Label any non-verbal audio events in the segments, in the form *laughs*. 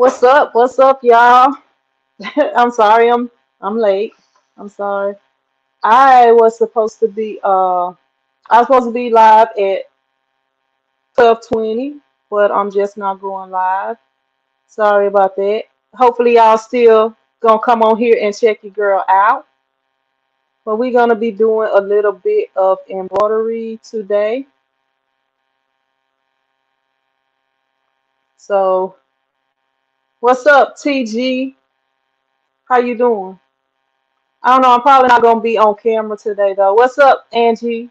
What's up? What's up, y'all? *laughs* I'm sorry, I'm I'm late. I'm sorry. I was supposed to be uh I was supposed to be live at 12:20, but I'm just not going live. Sorry about that. Hopefully y'all still gonna come on here and check your girl out. But we're gonna be doing a little bit of embroidery today. So what's up, TG? How you doing? I don't know. I'm probably not gonna be on camera today though. What's up, Angie?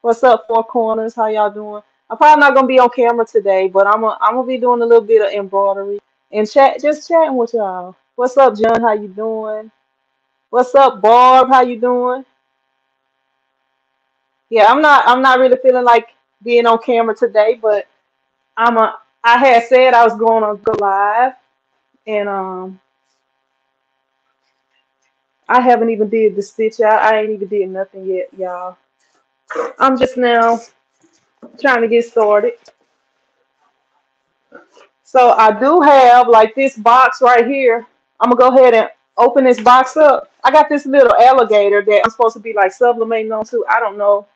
What's up, Four Corners? How y'all doing? I'm probably not gonna be on camera today, but I'm gonna I'm gonna be doing a little bit of embroidery and chat, just chatting with y'all. What's up, John? How you doing? What's up, Barb? How you doing? Yeah, I'm not I'm not really feeling like being on camera today, but I'm a I had said I was going to go live, and um I haven't even did the stitch out. I ain't even did nothing yet, y'all. I'm just now trying to get started. So I do have like this box right here. I'm gonna go ahead and open this box up. I got this little alligator that I'm supposed to be like sublimating onto. I don't know.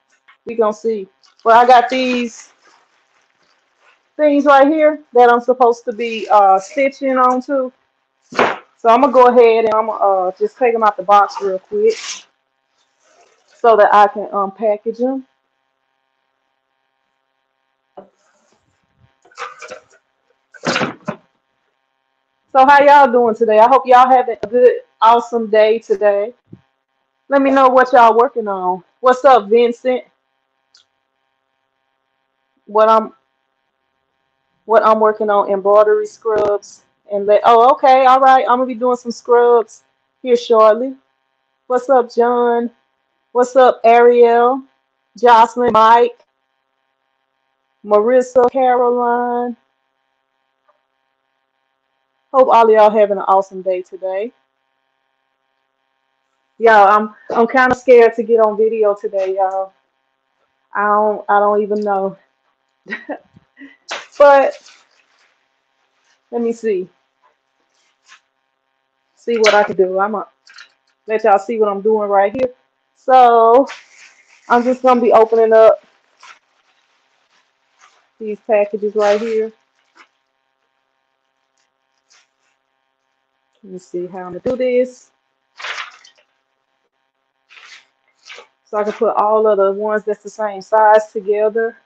We gonna see. But I got these things right here that I'm supposed to be uh, stitching onto. So I'm gonna go ahead and I'm gonna uh, just take them out the box real quick so that I can unpackage them. So how y'all doing today? I hope y'all having a good, awesome day today. Let me know what y'all working on. What's up, Vincent? What I'm what I'm working on embroidery scrubs and let oh okay, all right. I'm gonna be doing some scrubs here shortly. What's up, John? What's up, Ariel? Jocelyn, Mike, Marissa, Caroline. Hope all of y'all having an awesome day today. Y'all, I'm I'm kind of scared to get on video today, y'all. I don't I don't even know. *laughs* But let me see. See what I can do. I'm gonna let y'all see what I'm doing right here. So I'm just gonna be opening up these packages right here. Let me see how I'm gonna do this. So I can put all of the ones that's the same size together.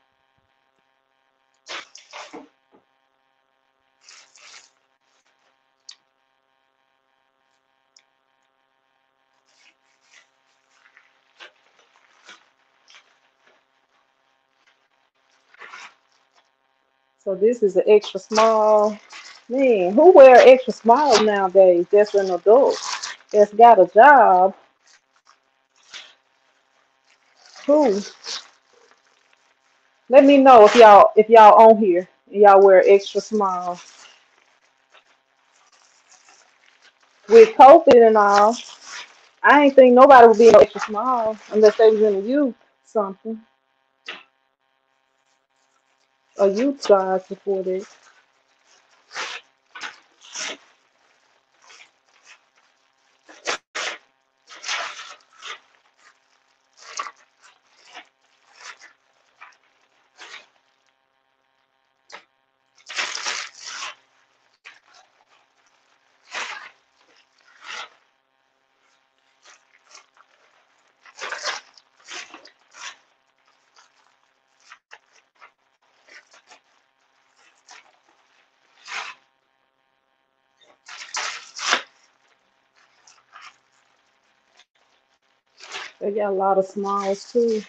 This is an extra small. Man, who wear extra small nowadays? That's an adult that's got a job. Who? Let me know if y'all if y'all on here y'all wear extra small. With COVID and all, I ain't think nobody would be extra small unless they was in a youth something. A youth size before got a lot of smalls too.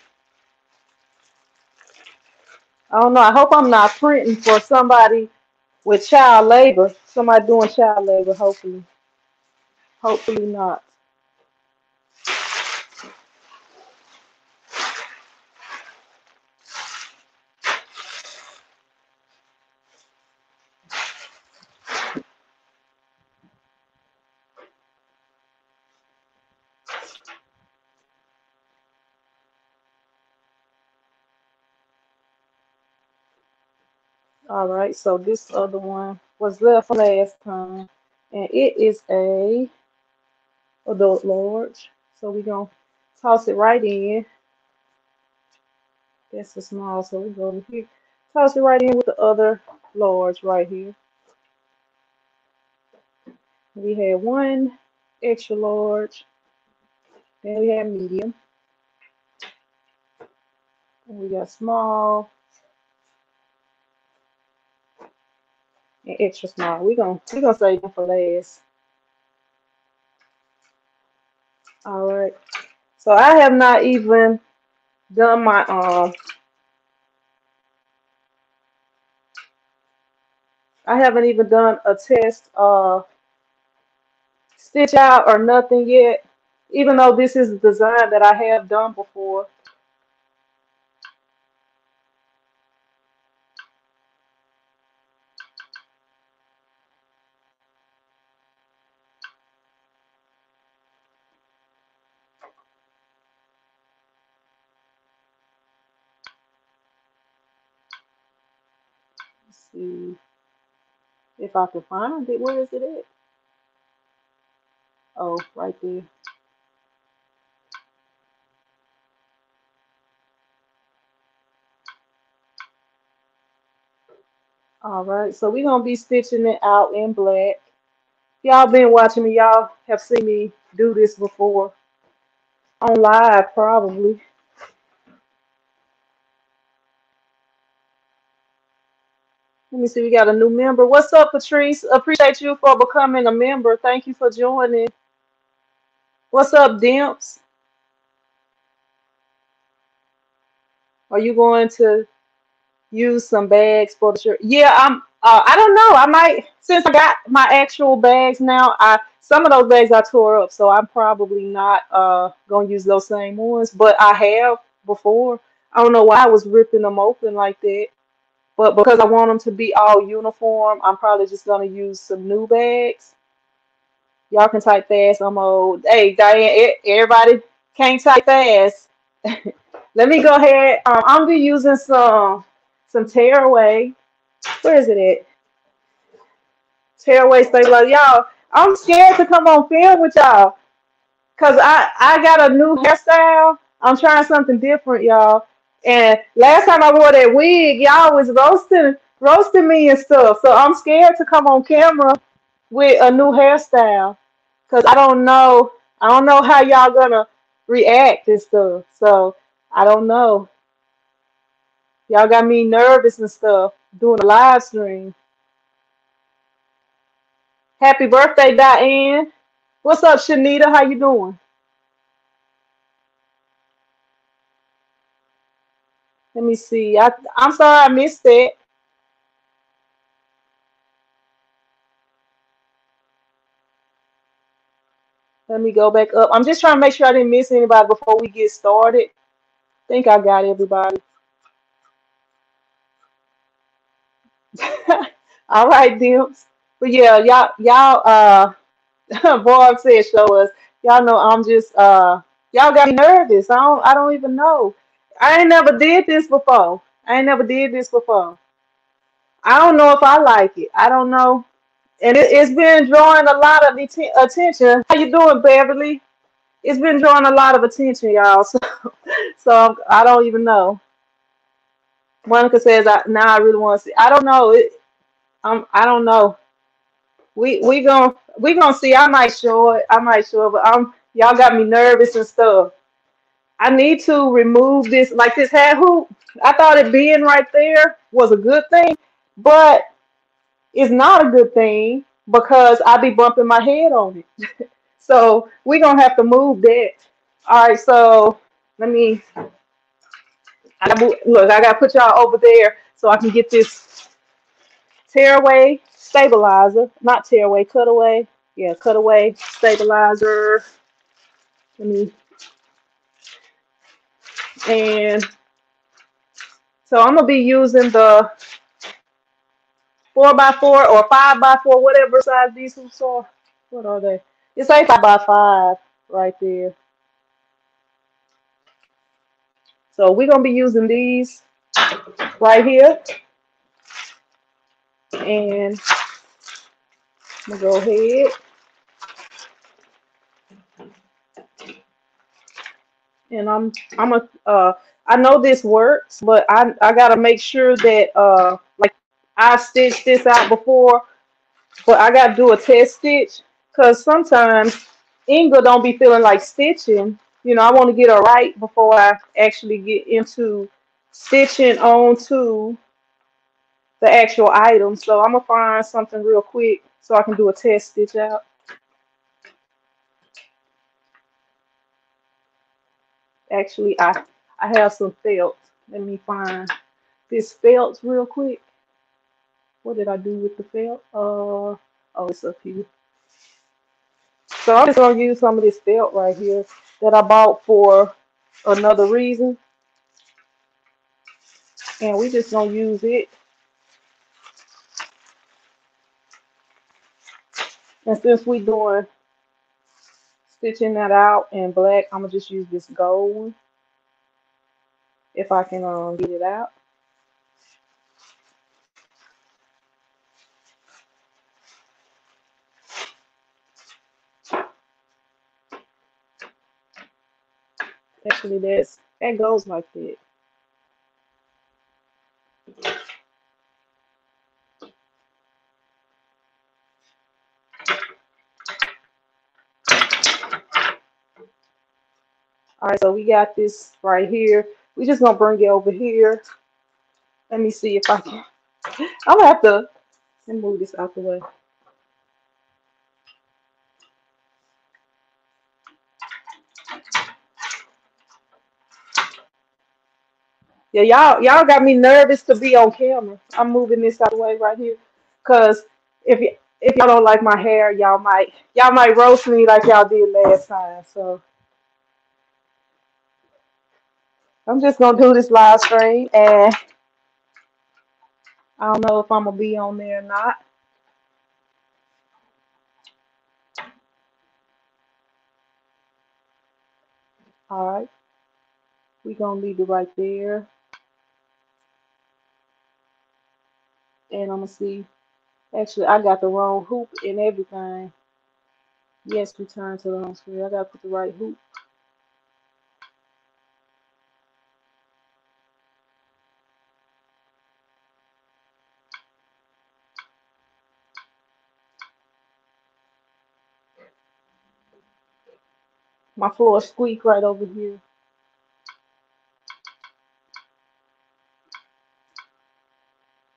I don't know. I hope I'm not printing for somebody with child labor. Somebody doing child labor, hopefully. Hopefully not. All right, so this other one. was left last time. And it is a adult large. So we're gonna toss it right in. That's a small, so we go over here. Toss it right in with the other large right here. We had one extra large. Then we have medium. And we got small and extra small. We're gonna we're gonna save them for last. All right. So I have not even done my um I haven't even done a test uh stitch out or nothing yet, even though this is a design that I have done before. Let's see I can find it. Where is it at? Oh, right there. All right, so we're gonna be stitching it out in black. Y'all been watching me, y'all have seen me do this before on live probably. Let me see, we got a new member. What's up, Patrice? Appreciate you for becoming a member. Thank you for joining. What's up, Dimps? Are you going to use some bags for the shirt? Yeah, I'm. Uh, I don't know. I might since I got my actual bags now. I some of those bags I tore up, so I'm probably not uh gonna use those same ones. But I have before. I don't know why I was ripping them open like that. But because I want them to be all uniform, I'm probably just gonna use some new bags. Y'all can type fast. I'm old. Hey, Diane, everybody can't type fast. *laughs* Let me go ahead. Um, I'm gonna be using some some tearaway. Where is it at? Tearaway stabilizer. Y'all, I'm scared to come on film with y'all. Cause I I got a new hairstyle. I'm trying something different, y'all. And last time I wore that wig, y'all was roasting roasting me and stuff. So I'm scared to come on camera with a new hairstyle. Cause I don't know I don't know how y'all gonna react and stuff. So I don't know. Y'all got me nervous and stuff doing a live stream. Happy birthday, Diane. What's up, Shanita? How you doing? Let me see. I I'm sorry I missed it. Let me go back up. I'm just trying to make sure I didn't miss anybody before we get started. think I got everybody. *laughs* All right, Dimps. But yeah, y'all, y'all, uh, *laughs* Bob said show us. Y'all know I'm just, uh, y'all got me nervous. I don't, I don't even know. I ain't never did this before. I ain't never did this before. I don't know if I like it. I don't know. And it, it's been drawing a lot of attention. How you doing, Beverly? It's been drawing a lot of attention, y'all. *laughs* So, so I don't even know. Monica says, I, now I really want to see. I don't know. It, um, I don't know. We we gonna we gonna see. I might show it. I might show it, but um, y'all got me nervous and stuff. I need to remove this, like this hat hoop. I thought it being right there was a good thing, but it's not a good thing because I be bumping my head on it. *laughs* So we're gonna have to move that. All right. So let me. I look. I gotta put y'all over there so I can get this tearaway stabilizer, not tearaway, cutaway. Yeah, cutaway stabilizer. Let me and so I'm gonna be using the four by four or five by four, whatever size these hoops are. What are they? It's like five by five right there. So we're gonna be using these right here, and I'm gonna go ahead and I'm I'm a uh I know this works, but I I gotta make sure that uh like I stitched this out before, but I gotta do a test stitch because sometimes Inga don't be feeling like stitching. You know, I want to get her right before I actually get into stitching onto the actual item. So I'm gonna find something real quick so I can do a test stitch out. Actually, I I have some felt. Let me find this felt real quick. What did I do with the felt? Uh oh, it's up here. So I'm just gonna use some of this felt right here that I bought for another reason, and we just gonna use it. And since we're doing stitching that out in black, I'm gonna just use this gold if I can um, get it out. Actually, that's that goes like that. All right, so we got this right here. We just gonna bring it over here. Let me see if I can. *laughs* I'm gonna have to move this out the way. Yeah, y'all y'all got me nervous to be on camera. I'm moving this out the way right here. Cause if if y'all don't like my hair, y'all might y'all might roast me like y'all did last time. So I'm just gonna do this live stream and I don't know if I'm gonna be on there or not. All right, we're gonna leave it right there. And I'm gonna see. Actually, I got the wrong hoop and everything. Yes, return to the home screen. I gotta put the right hoop. My floor squeak right over here.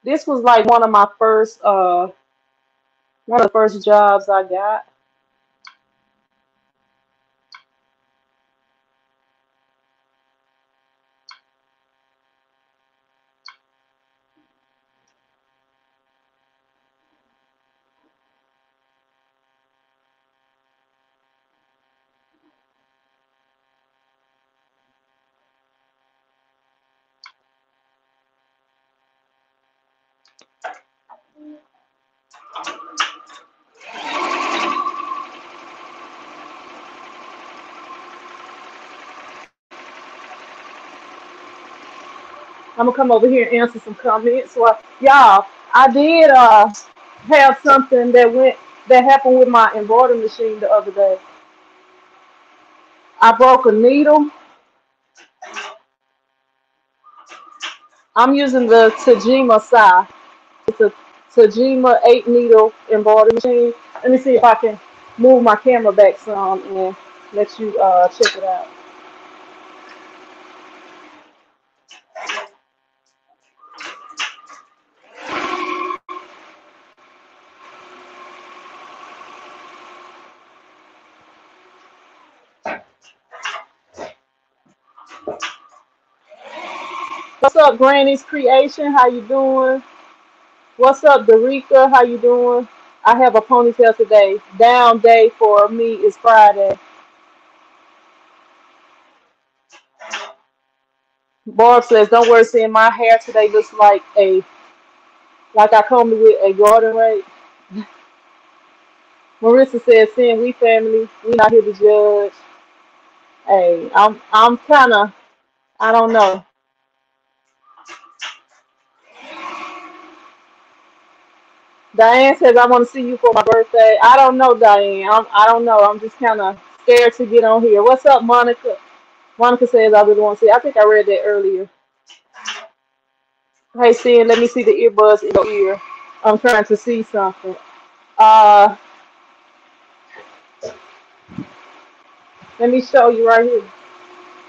This was like one of my first uh one of the first jobs I got. I'm gonna come over here and answer some comments. Well, y'all, I did uh have something that went that happened with my embroidery machine the other day. I broke a needle. I'm using the Tajima Sai. It's a Tajima eight needle embroidery machine. Let me see if I can move my camera back some and let you uh check it out. What's up, Granny's Creation? How you doing? What's up, Derica? How you doing? I have a ponytail today. Down day for me is Friday. Barb says, "Don't worry, seeing my hair today looks like a like I combed it with a garden rake." *laughs* Marissa says, "Seeing we family, we not here to judge." Hey, I'm I'm kind of I don't know. Diane says, I want to see you for my birthday. I don't know, Diane. I'm, I don't know. I'm just kind of scared to get on here. What's up, Monica? Monica says, I really want to see. I think I read that earlier. Hey, Sin, let me see the earbuds in your ear. I'm trying to see something. Uh, let me show you right here.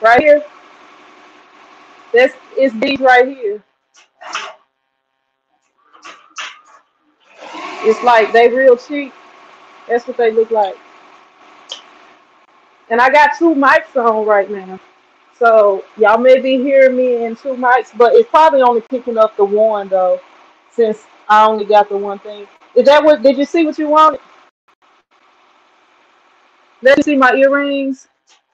Right here. This is these right here. It's like they real cheap. That's what they look like. And I got two mics on right now. So y'all may be hearing me in two mics, but it's probably only picking up the one though, since I only got the one thing. Is that what did you see what you wanted? Let me see my earrings.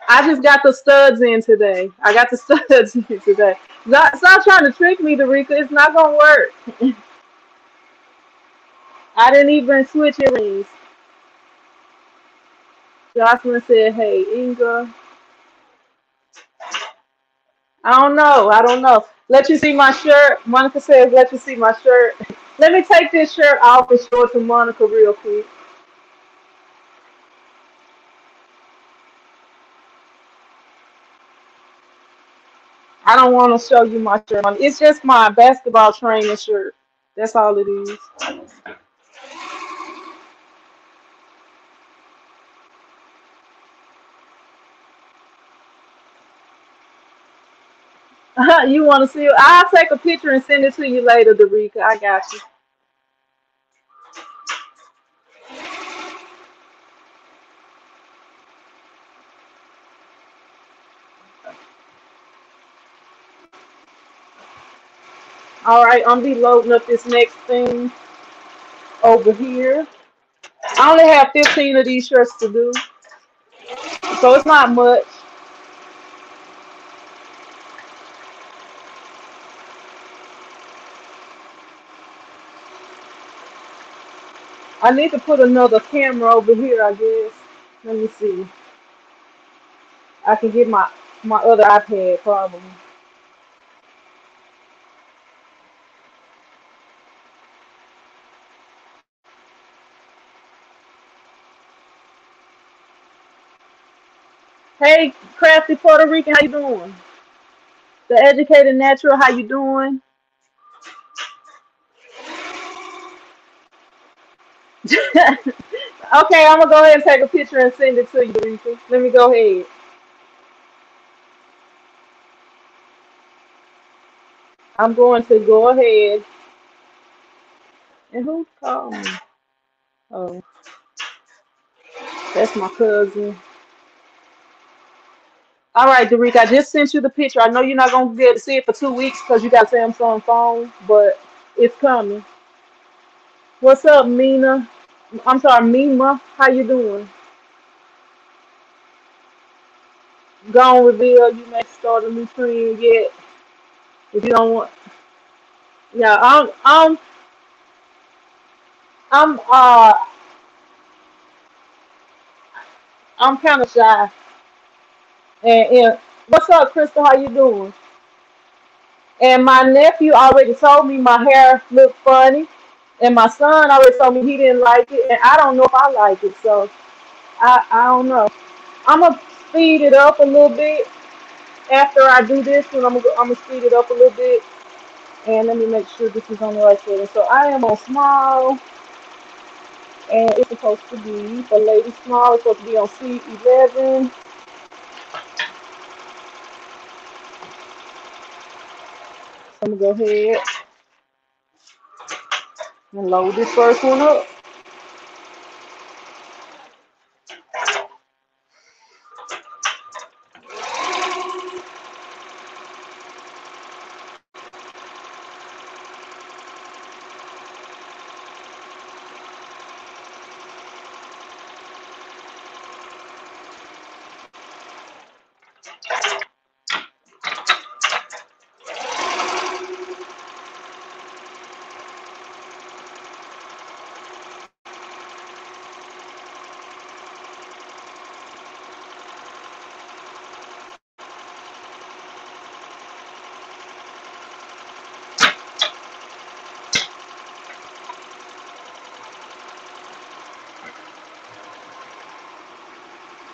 I just got the studs in today. I got the *laughs* studs in today. Not, stop trying to trick me, Derica. It's not gonna work. *laughs* I didn't even switch earrings. Jocelyn said, "Hey, Inga." I don't know. I don't know. Let you see my shirt. Monica says, "Let you see my shirt." Let me take this shirt off and show it to Monica real quick. I don't want to show you my shirt. It's just my basketball training shirt. That's all it is. Uh-huh, you want to see? I'll take a picture and send it to you later, Derica. I got you. All right, I'm be loading up this next thing over here. I only have 15 of these shirts to do, so it's not much. I need to put another camera over here, I guess. Let me see. I can get my my other iPad probably. Hey, crafty Puerto Rican, how you doing? The educated natural, how you doing? *laughs* okay, I'm gonna go ahead and take a picture and send it to you, Rika. Let me go ahead. I'm going to go ahead. And who's calling? Oh, that's my cousin. All right, Derica, I just sent you the picture. I know you're not gonna get to see it for two weeks because you got Samsung phone, but it's coming. What's up, Mina? I'm sorry, Mima. How you doing? Gone reveal you may start a new trend yet. If you don't want, yeah, I'm, I'm, I'm, uh, I'm kind of shy. And, and what's up, Crystal? How you doing? And my nephew already told me my hair looked funny, and my son already told me he didn't like it, and I don't know if I like it. So I, I don't know. I'm gonna speed it up a little bit after I do this one. I'm gonna, I'm gonna speed it up a little bit, and let me make sure this is on the right setting. So I am on small, and it's supposed to be for ladies small. It's supposed to be on C11. I'm gonna go ahead and load this first one up.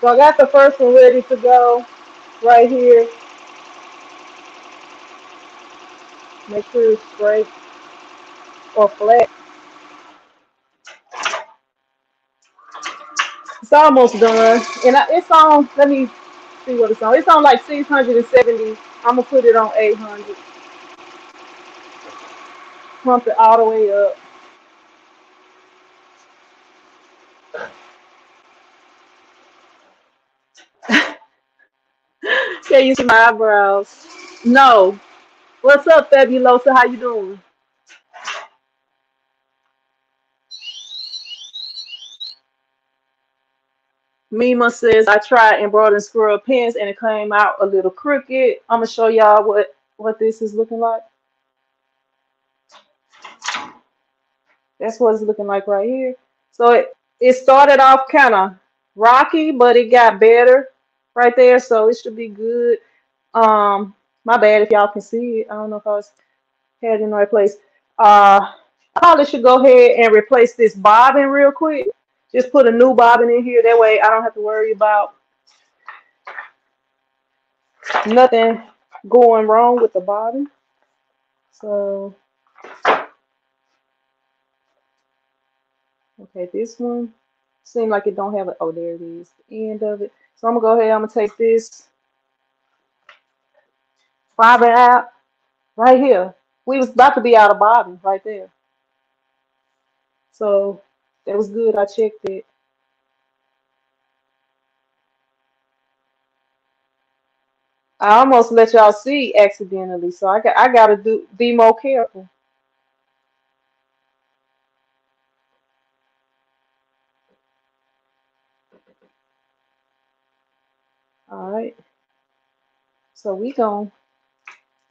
So I got the first one ready to go right here. Make sure it's straight or flat. It's almost done. And I, it's on, let me see what it's on. It's on like 670. I'm going to put it on 800. Pump it all the way up. Can you see my eyebrows? No. What's up, Fabulosa? How you doing? Mima says I tried embroidering squirrel pins and it came out a little crooked. I'm gonna show y'all what what this is looking like. That's what it's looking like right here. So it it started off kind of rocky, but it got better right there. So it should be good. Um, my bad if y'all can see it. I don't know if I was had it in the right place. Uh, I probably should go ahead and replace this bobbin real quick. Just put a new bobbin in here. That way I don't have to worry about nothing going wrong with the bobbin. So, okay, this one seemed like it don't have it. Oh, there it is, the end of it. So I'm gonna go ahead. I'm gonna take this fiber out right here. We was about to be out of bobbin right there. So that was good. I checked it. I almost let y'all see accidentally, so I got I gotta do be more careful. All right, so we gonna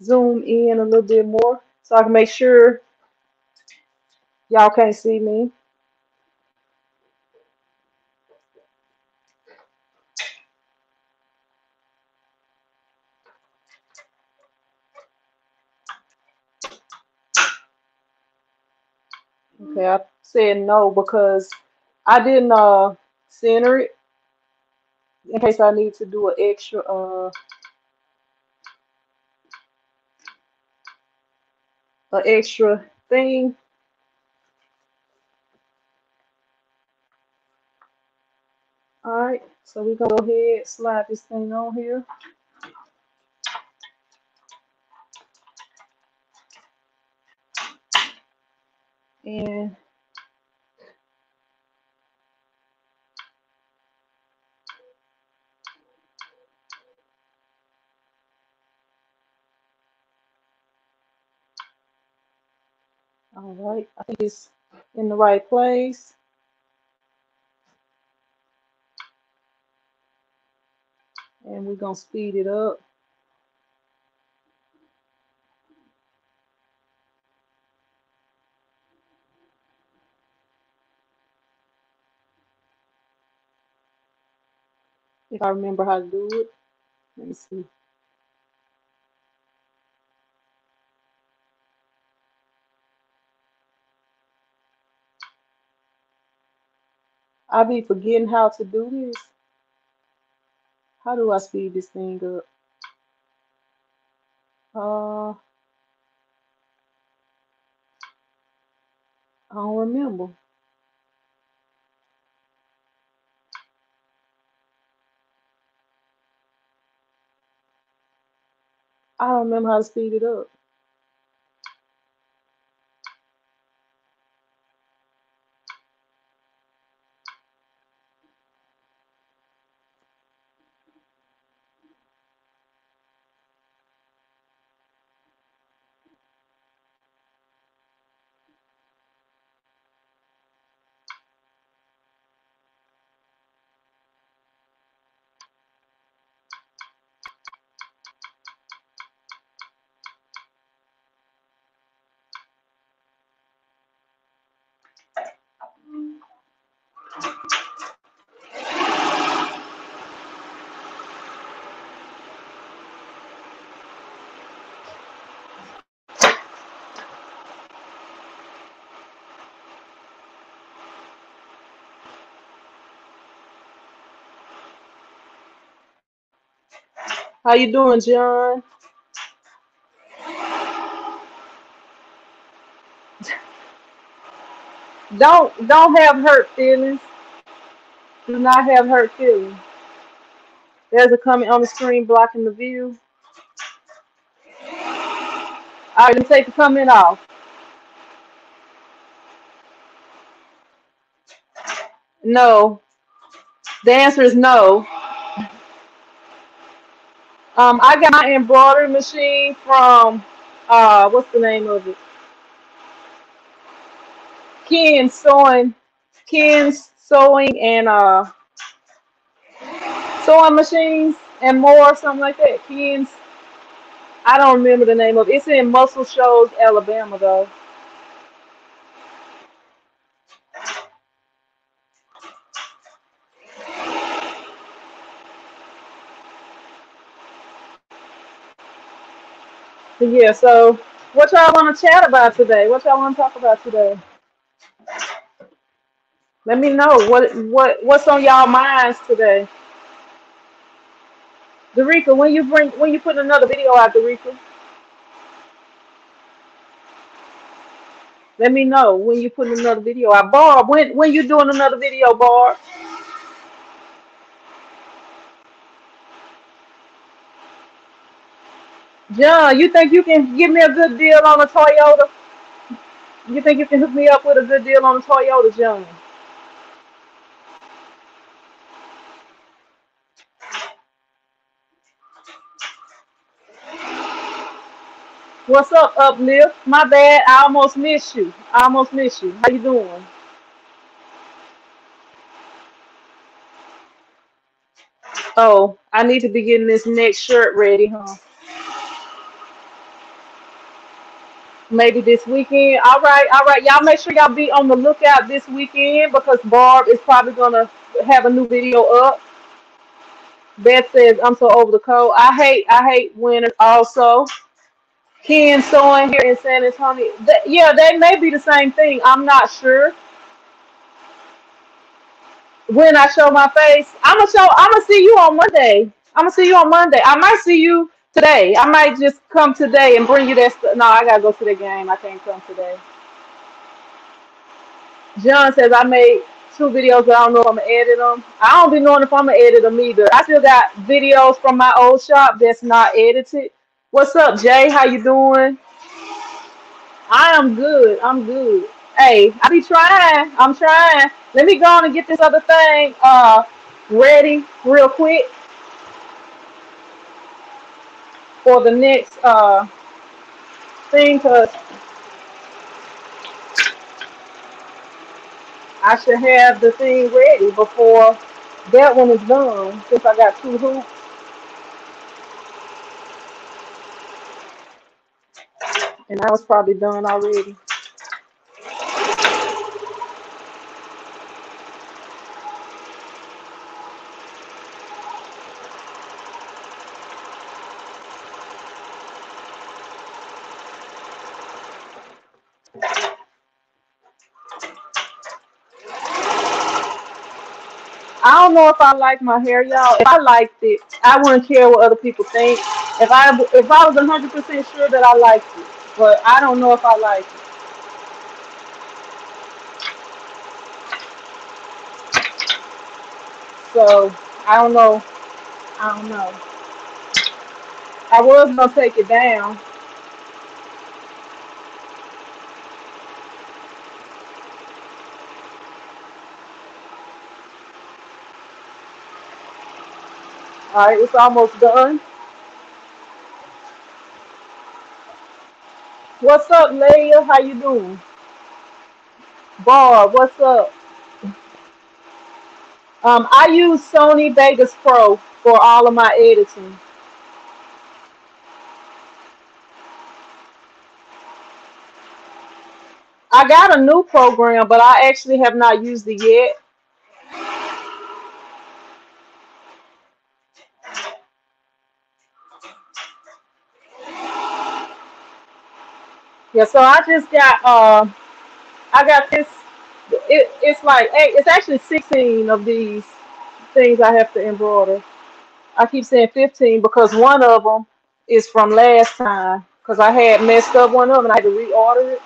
zoom in a little bit more so I can make sure y'all can't see me. Okay, I said no because I didn't uh center it in case I need to do an extra uh an extra thing. All right, so we're gonna go ahead slide this thing on here. And all right, I think it's in the right place. And we're gonna speed it up. If I remember how to do it. Let me see. I be forgetting how to do this. How do I speed this thing up? Uh, I don't remember. I don't remember how to speed it up. How you doing, John? Don't don't have hurt feelings. Do not have hurt feelings. There's a comment on the screen blocking the view. All right, let me take the comment off. No. The answer is no. Um, I got my embroidery machine from uh, what's the name of it? Ken's sewing, Ken's sewing and uh sewing machines and more, something like that. Ken's, I don't remember the name of it. It's in Muscle Shoals, Alabama, though. But yeah, so what y'all want to chat about today? What y'all want to talk about today? Let me know what what what's on y'all minds today. Derica, when you bring when you put another video out, Derica, let me know when you put another video out. Barb, when when you doing another video, Barb? John, you think you can give me a good deal on a Toyota? You think you can hook me up with a good deal on a Toyota, John? What's up, Uplift? My bad, I almost missed you. I almost missed you. How you doing? Oh, I need to be getting this next shirt ready, huh? Maybe this weekend. All right, all right. Y'all make sure y'all be on the lookout this weekend because Barb is probably gonna have a new video up. Beth says I'm so over the cold. I hate I hate winter also. Ken sewing here in San Antonio. Th- yeah, they may be the same thing. I'm not sure. When I show my face, I'm gonna show. I'm gonna see you on Monday. I'm gonna see you on Monday. I might see you today. I might just come today and bring you that. St- no, I gotta go to the game. I can't come today. John says I made two videos, but I don't know if I'm gonna edit them. I don't be knowing if I'm gonna edit them either. I still got videos from my old shop that's not edited. What's up, Jay? How you doing? I am good. I'm good. Hey, I be trying. I'm trying. Let me go on and get this other thing uh ready real quick for the next uh thing because I should have the thing ready before that one is done since I got two hoops and I was probably done already. I don't know if I like my hair, y'all. If I liked it, I wouldn't care what other people think. If I if I was hundred percent sure that I liked it, but I don't know if I like it. So I don't know. I don't know. I was gonna take it down. All right, it's almost done. What's up, Leah? How you doing? Barb, what's up? Um, I use Sony Vegas Pro for all of my editing. I got a new program, but I actually have not used it yet. Yeah, so I just got uh I got this it, it's like hey, it's actually 16 of these things I have to embroider. I keep saying 15 because one of them is from last time because I had messed up one of them and I had to reorder it.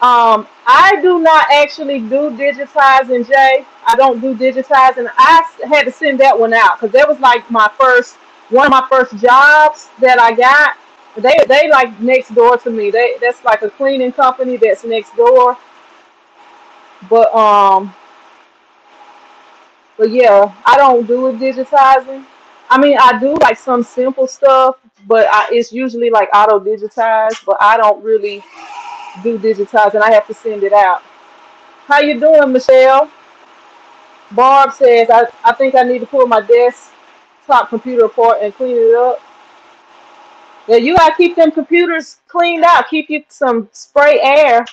Um, I do not actually do digitizing, Jay. I don't do digitizing. I had to send that one out because that was like my first one of my first jobs that I got. They they like next door to me. They that's like a cleaning company that's next door. But um, but yeah, I don't do it digitizing. I mean, I do like some simple stuff, but I, it's usually like auto digitized. But I don't really do digitizing. I have to send it out. How you doing, Michelle? Barb says I, I think I need to pull my desktop computer apart and clean it up. Yeah, you gotta keep them computers cleaned out. Keep you some spray air.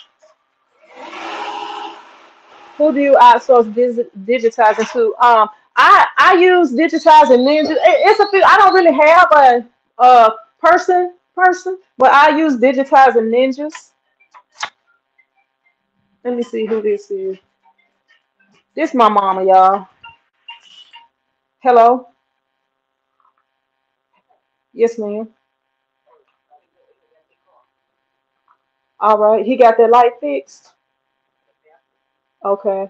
Who do you outsource digi- digitizing to? Um, I I use digitizing ninja. It- It's a few. I don't really have a a person person, but I use digitizing ninjas. Let me see who this is. This my mama, y'all. Hello. Yes, ma'am. All right. He got that light fixed. Okay.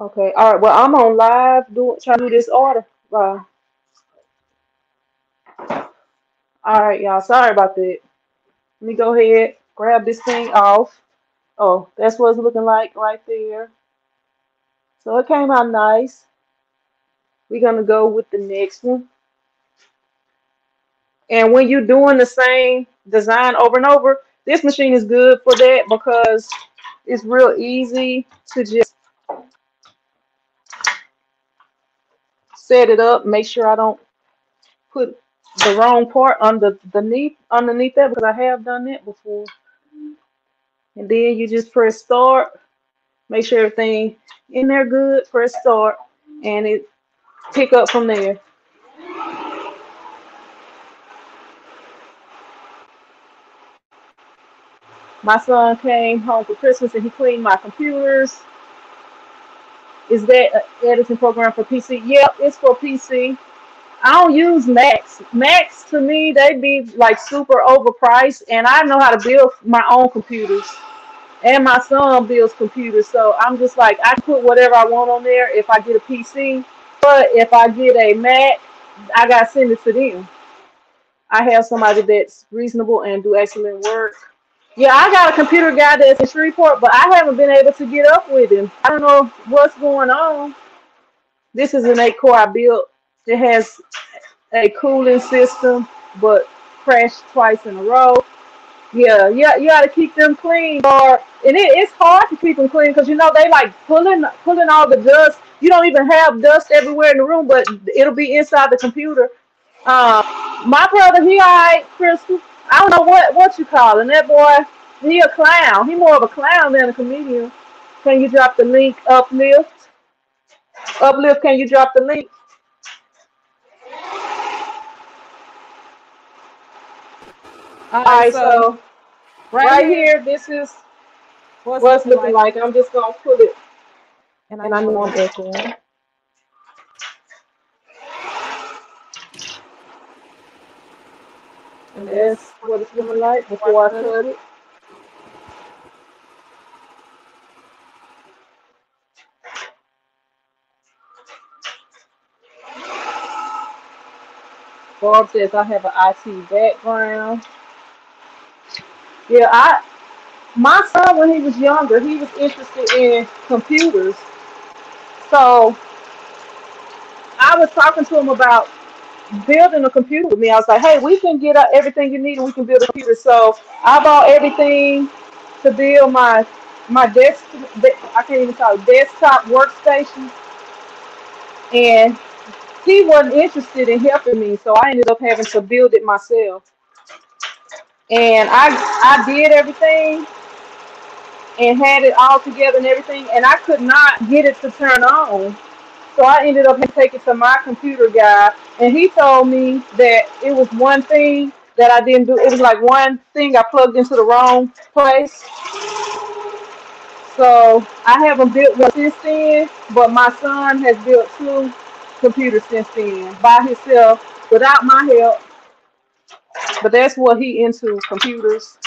Okay. All right. Well, I'm on live doing trying to do this order. Wow. All right, y'all. Sorry about that. Let me go ahead, grab this thing off. Oh, that's what it's looking like right there. So it came out nice. We're gonna go with the next one. And when you're doing the same design over and over, this machine is good for that because it's real easy to just set it up. Make sure I don't put the wrong part under underneath underneath that because I have done that before. And then you just press start. Make sure everything in there good. Press start, and it pick up from there. My son came home for Christmas and he cleaned my computers. Is that an editing program for PC? Yep, it's for PC. I don't use Macs. Macs to me, they be like super overpriced, and I know how to build my own computers. And my son builds computers, so I'm just like I put whatever I want on there if I get a PC. But if I get a Mac, I gotta send it to them. I have somebody that's reasonable and do excellent work. Yeah, I got a computer guy that's in Shreveport, but I haven't been able to get up with him. I don't know what's going on. This is an eight core I built. It has a cooling system, but crashed twice in a row. Yeah, yeah, you got to keep them clean, or and it, it's hard to keep them clean because you know they like pulling pulling all the dust. You don't even have dust everywhere in the room, but it'll be inside the computer. Uh, my brother, he alright, Crystal. I don't know what what you call. That boy, he a clown. He more of a clown than a comedian. Can you drop the link? Uplift, uplift. Can you drop the link? All right, so right right here, here, this is what's what it's looking like, like. I'm just gonna pull it, and I and I know I'm echoing. and that's what it's looking like before I I cut it. cut it. Barb says I have an IT background. Yeah, I my son when he was younger, he was interested in computers. So I was talking to him about building a computer with me. I was like, hey, we can get everything you need and we can build a computer. So I bought everything to build my my desk I can't even call it desktop workstation and he wasn't interested in helping me, so I ended up having to build it myself. And I I did everything and had it all together and everything, and I could not get it to turn on. So I ended up taking it to my computer guy, and he told me that it was one thing that I didn't do. It was like one thing I plugged into the wrong place. So I haven't built one since then, but my son has built two computers since then by himself without my help. But that's what he into computers.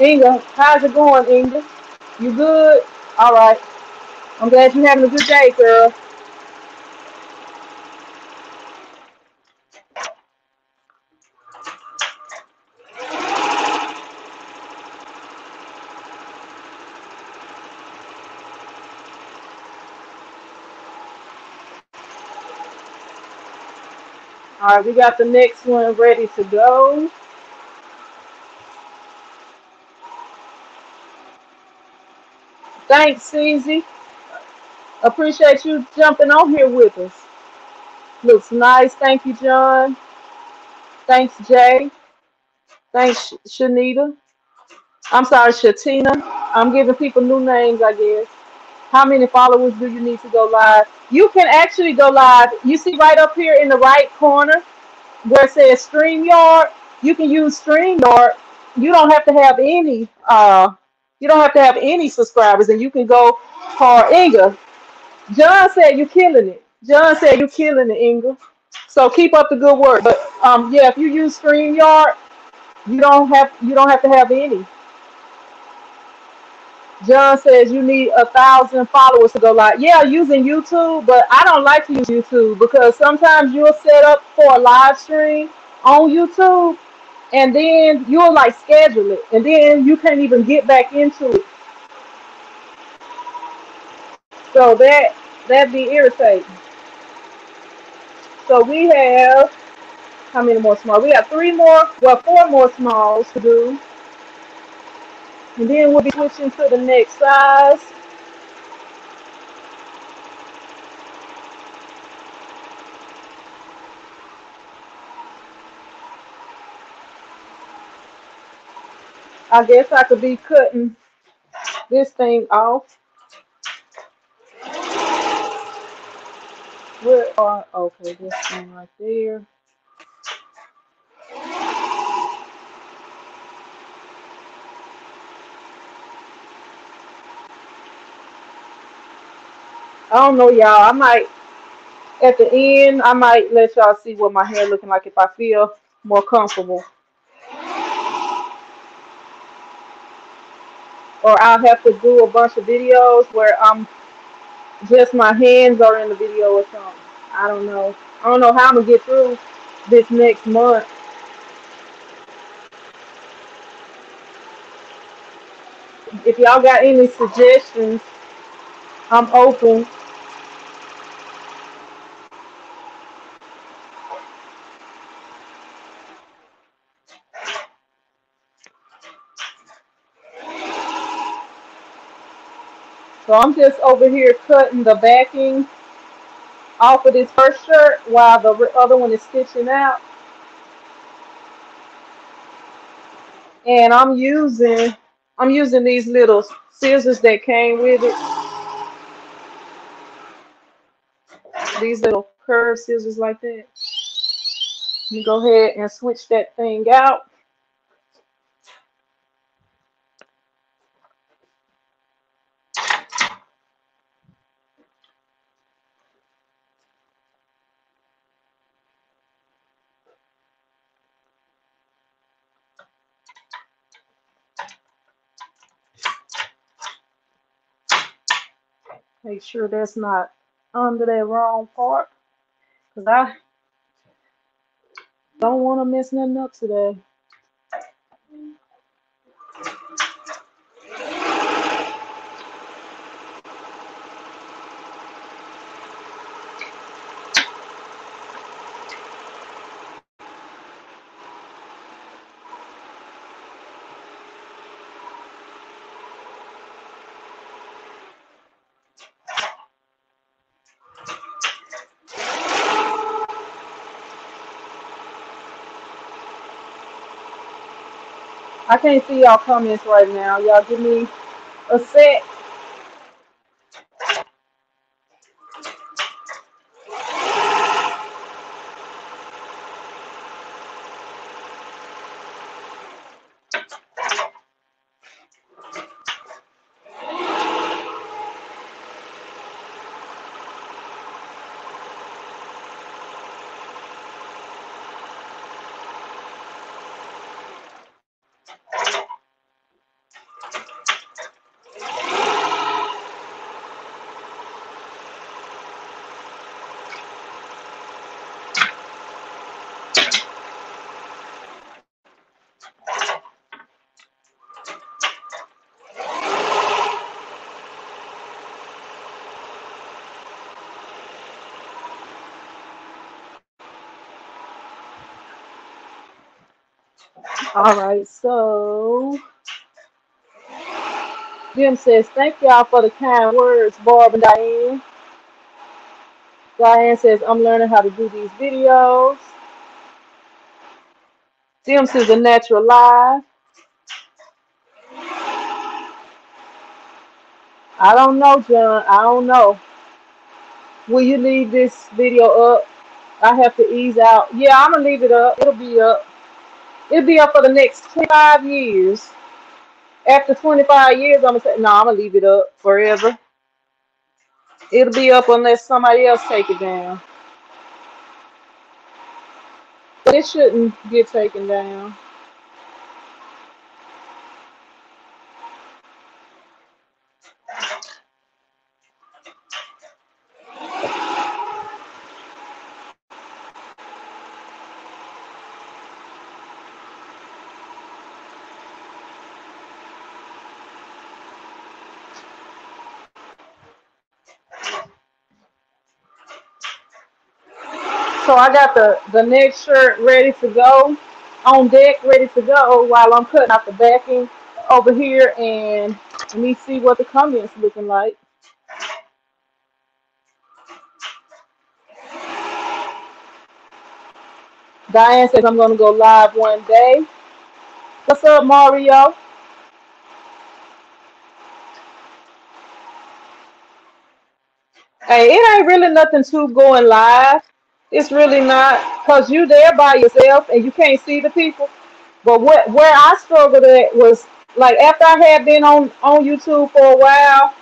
Inga, how's it going, Inga? You good? All right. I'm glad you're having a good day, girl. All right, we got the next one ready to go. Thanks, Cece. Appreciate you jumping on here with us. Looks nice. Thank you, John. Thanks, Jay. Thanks, Sh- Shanita. I'm sorry, Shatina. I'm giving people new names, I guess. How many followers do you need to go live? You can actually go live. You see right up here in the right corner where it says StreamYard. You can use StreamYard. You don't have to have any uh you don't have to have any subscribers and you can go for Inga. John said you're killing it. John said you're killing it, Inga. So keep up the good work. But um yeah, if you use StreamYard, you don't have you don't have to have any. John says you need a thousand followers to go live. Yeah, using YouTube, but I don't like to use YouTube because sometimes you'll set up for a live stream on YouTube and then you'll like schedule it and then you can't even get back into it. So that that'd be irritating. So we have how many more small? We have three more, well, four more smalls to do. And then we'll be switching to the next size. I guess I could be cutting this thing off. Where are okay, this thing right there. I don't know, y'all. I might at the end, I might let y'all see what my hair looking like if I feel more comfortable. Or I'll have to do a bunch of videos where I'm just my hands are in the video or something. I don't know. I don't know how I'm gonna get through this next month. If y'all got any suggestions, I'm open. So I'm just over here cutting the backing off of this first shirt while the other one is stitching out. And I'm using I'm using these little scissors that came with it. These little curved scissors like that. You go ahead and switch that thing out. Make sure that's not under that wrong part. Cause I don't want to mess nothing up today. I can't see y'all comments right now. Y'all give me a sec. All right, so Jim says, thank y'all for the kind words, Barb and Diane. Diane says, I'm learning how to do these videos. Jim says, a natural live. I don't know, John. I don't know. Will you leave this video up? I have to ease out. Yeah, I'm gonna leave it up. It'll be up. It'll be up for the next 25 years. After 25 years, I'm gonna say, no, I'm gonna leave it up forever. It'll be up unless somebody else take it down. But it shouldn't get taken down. So I got the, the next shirt ready to go, on deck, ready to go while I'm cutting out the backing over here and let me see what the comments looking like. Diane says I'm gonna go live one day. What's up, Mario? Hey, it ain't really nothing to going live. It's really not because you there by yourself and you can't see the people. But what where I struggled at was like after I had been on on YouTube for a while,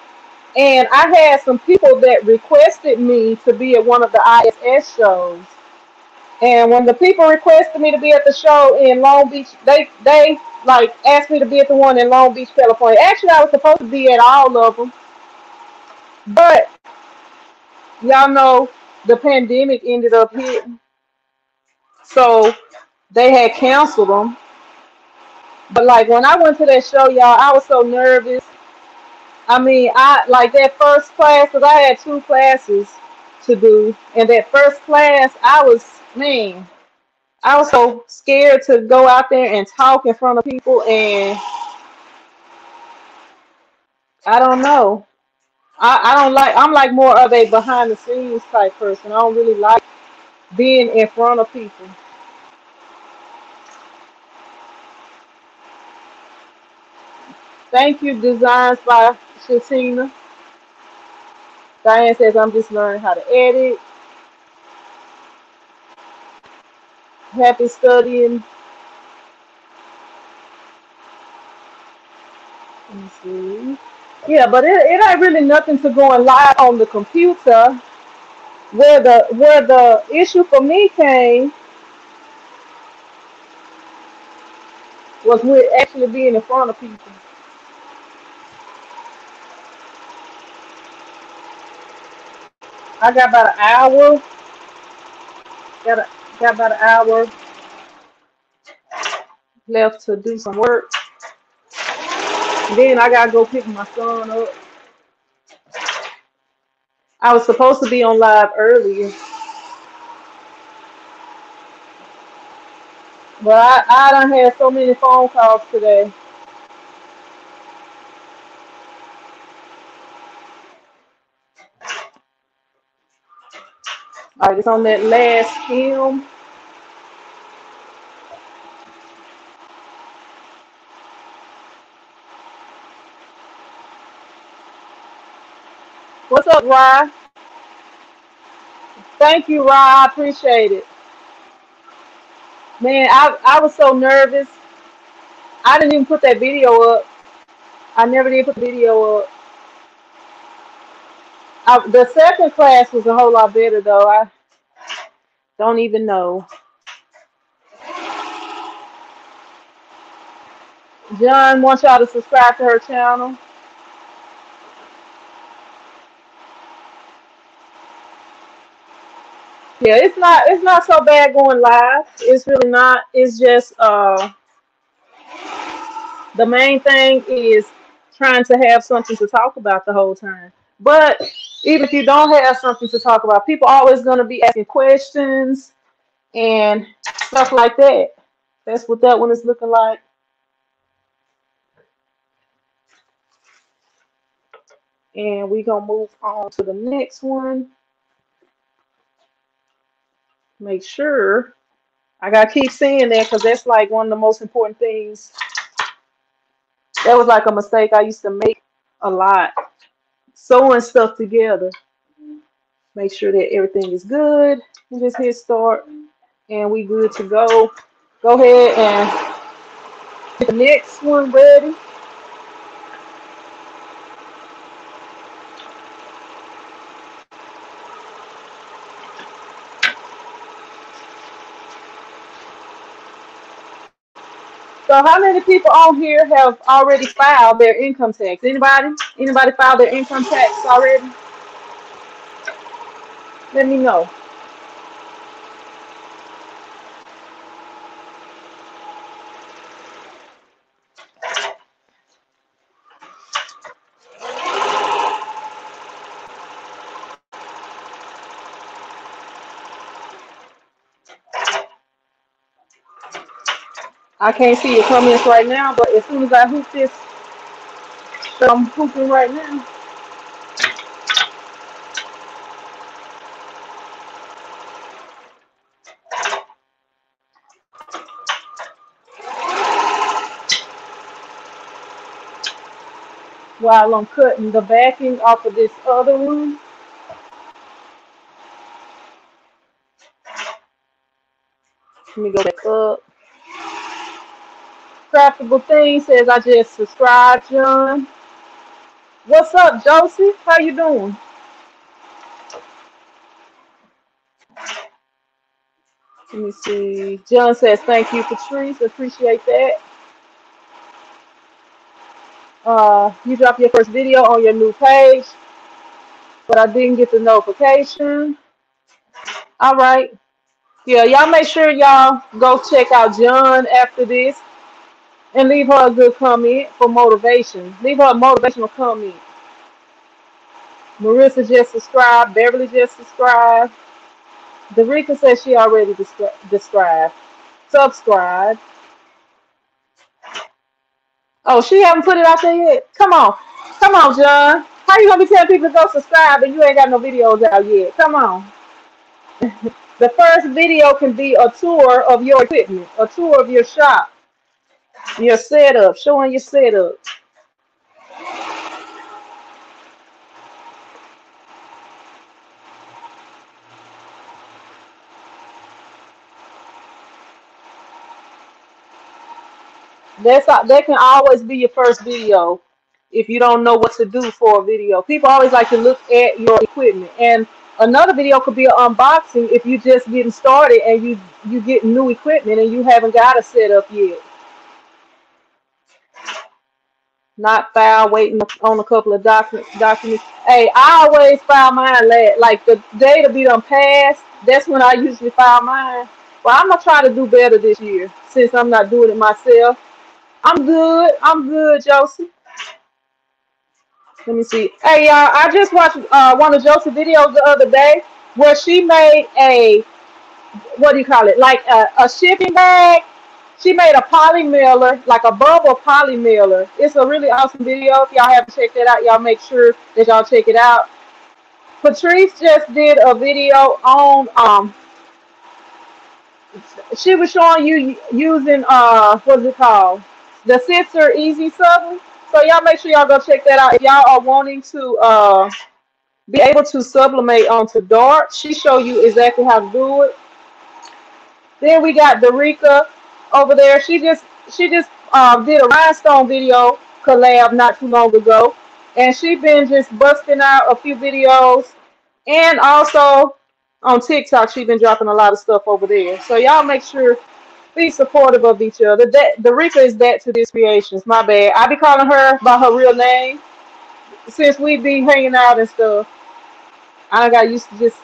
and I had some people that requested me to be at one of the ISS shows. And when the people requested me to be at the show in Long Beach, they they like asked me to be at the one in Long Beach, California. Actually, I was supposed to be at all of them, but y'all know the pandemic ended up hitting, so they had canceled them. But like when I went to that show, y'all, I was so nervous. I mean, I like that first class because I had two classes to do, and that first class, I was man, I was so scared to go out there and talk in front of people, and I don't know. I, I don't like. I'm like more of a behind the scenes type person. I don't really like being in front of people. Thank you, Designs by Shatina. Diane says I'm just learning how to edit. Happy studying. Let me see. Yeah, but it, it ain't really nothing to going live on the computer. Where the where the issue for me came was with actually being in front of people. I got about an hour. Got a, got about an hour left to do some work. Then I gotta go pick my son up. I was supposed to be on live earlier, but I, I done had so many phone calls today. All right, it's on that last film. What's up, Rye? Thank you, Rye. I appreciate it. Man, I, I was so nervous. I didn't even put that video up. I never did put the video up. I, the second class was a whole lot better, though. I don't even know. John wants y'all to subscribe to her channel. Yeah, it's not it's not so bad going live. It's really not. It's just uh the main thing is trying to have something to talk about the whole time. But even if you don't have something to talk about, people always gonna be asking questions and stuff like that. That's what that one is looking like. And we're gonna move on to the next one. Make sure I gotta keep saying that because that's like one of the most important things. That was like a mistake I used to make a lot. Sewing stuff together. Make sure that everything is good. And just hit start. And we good to go. Go ahead and get the next one ready. So how many people on here have already filed their income tax? Anybody? Anybody filed their income tax already? Let me know. I can't see your comments right now, but as soon as I hoop this, I'm hooping right now. While I'm cutting the backing off of this other one. Let me go back up. Craftable thing says I just subscribed, John. What's up, Josie? How you doing? Let me see. John says thank you, Patrice. Appreciate that. Uh, you dropped your first video on your new page, but I didn't get the notification. All right. Yeah, y'all make sure y'all go check out John after this and leave her a good comment for motivation. Leave her a motivational comment. Marissa just subscribed. Beverly just subscribed. Derica says she already descri- described. Subscribe. Oh, she haven't put it out there yet. Come on. Come on, John. How you gonna be telling people to go subscribe and you ain't got no videos out yet? Come on. *laughs* The first video can be a tour of your equipment, a tour of your shop, your setup, showing your setup. That's that can always be your first video if you don't know what to do for a video. People always like to look at your equipment. And another video could be an unboxing if you're just getting started and you you get new equipment and you haven't got a setup yet. Not file waiting on a couple of documents documents. Hey, I always file mine last like the day to be done passed. That's when I usually file mine. But I'm gonna try to do better this year since I'm not doing it myself. I'm good. I'm good, Josie. Let me see. Hey, y'all, I just watched uh, one of Josie's videos the other day where she made a, what do you call it? Like a, a shipping bag. She made a poly mailer, like a bubble poly mailer. It's a really awesome video. If y'all haven't checked it out, y'all make sure that y'all check it out. Patrice just did a video on um she was showing you using uh what's it called? The Siser EasySubli. So y'all make sure y'all go check that out. If y'all are wanting to uh be able to sublimate onto Dart, she show you exactly how to do it. Then we got Derica over there. She just she just um, did a rhinestone video collab not too long ago, and she been just busting out a few videos, and also on TikTok she been dropping a lot of stuff over there. So y'all make sure be supportive of each other. That the Derica is that to these creations. My bad. I be calling her by her real name since we be hanging out and stuff. I got used to just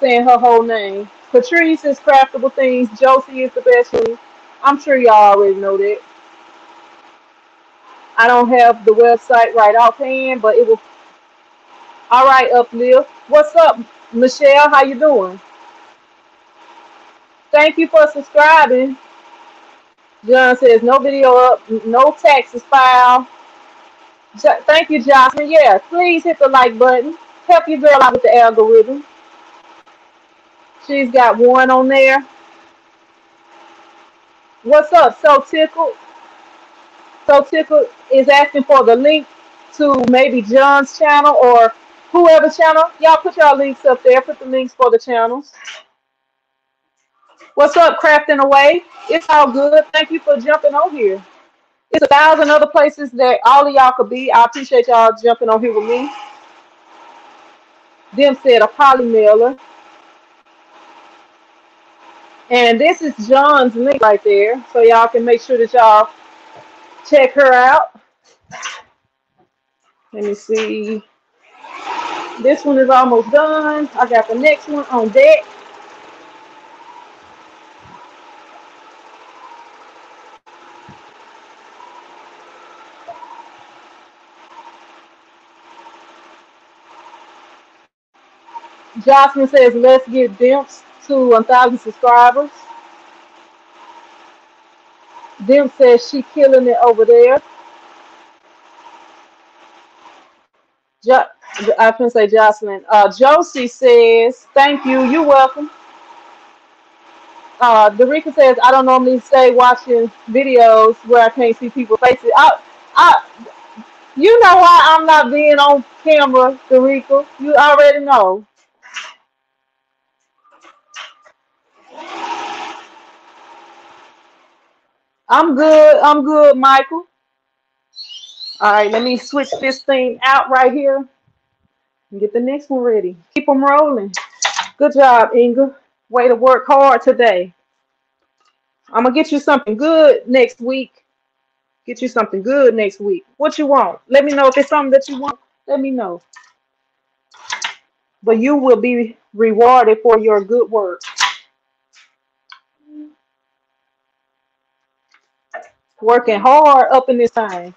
saying her whole name. Patrice is craftable things. Josie is the best. one. I'm sure y'all already know that. I don't have the website right offhand, but it will. All right, uplift. What's up, Michelle? How you doing? Thank you for subscribing. John says no video up, no taxes filed. Thank you, Jocelyn. Yeah, please hit the like button. Help your girl out with the algorithm. She's got one on there. What's up? So tickled. So tickled is asking for the link to maybe John's channel or whoever's channel. Y'all put y'all links up there. Put the links for the channels. What's up, crafting away? It's all good. Thank you for jumping on here. It's a thousand other places that all of y'all could be. I appreciate y'all jumping on here with me. Them said a poly mailer. And this is John's link right there. So y'all can make sure that y'all check her out. Let me see. This one is almost done. I got the next one on deck. Jocelyn says, let's get Dimps to 1,000 subscribers. Dimp says she killing it over there. Jo- I can say Jocelyn. Uh, Josie says, thank you. You're welcome. Uh, Darika says, I don't normally stay watching videos where I can't see people's faces. I, I, you know why I'm not being on camera, Darika. You already know. I'm good. I'm good, Michael. All right, let me switch this thing out right here and get the next one ready. Keep them rolling. Good job, Inga. Way to work hard today. I'm gonna get you something good next week. Get you something good next week. What you want? Let me know if it's something that you want. Let me know. But you will be rewarded for your good work. Working hard up in this time.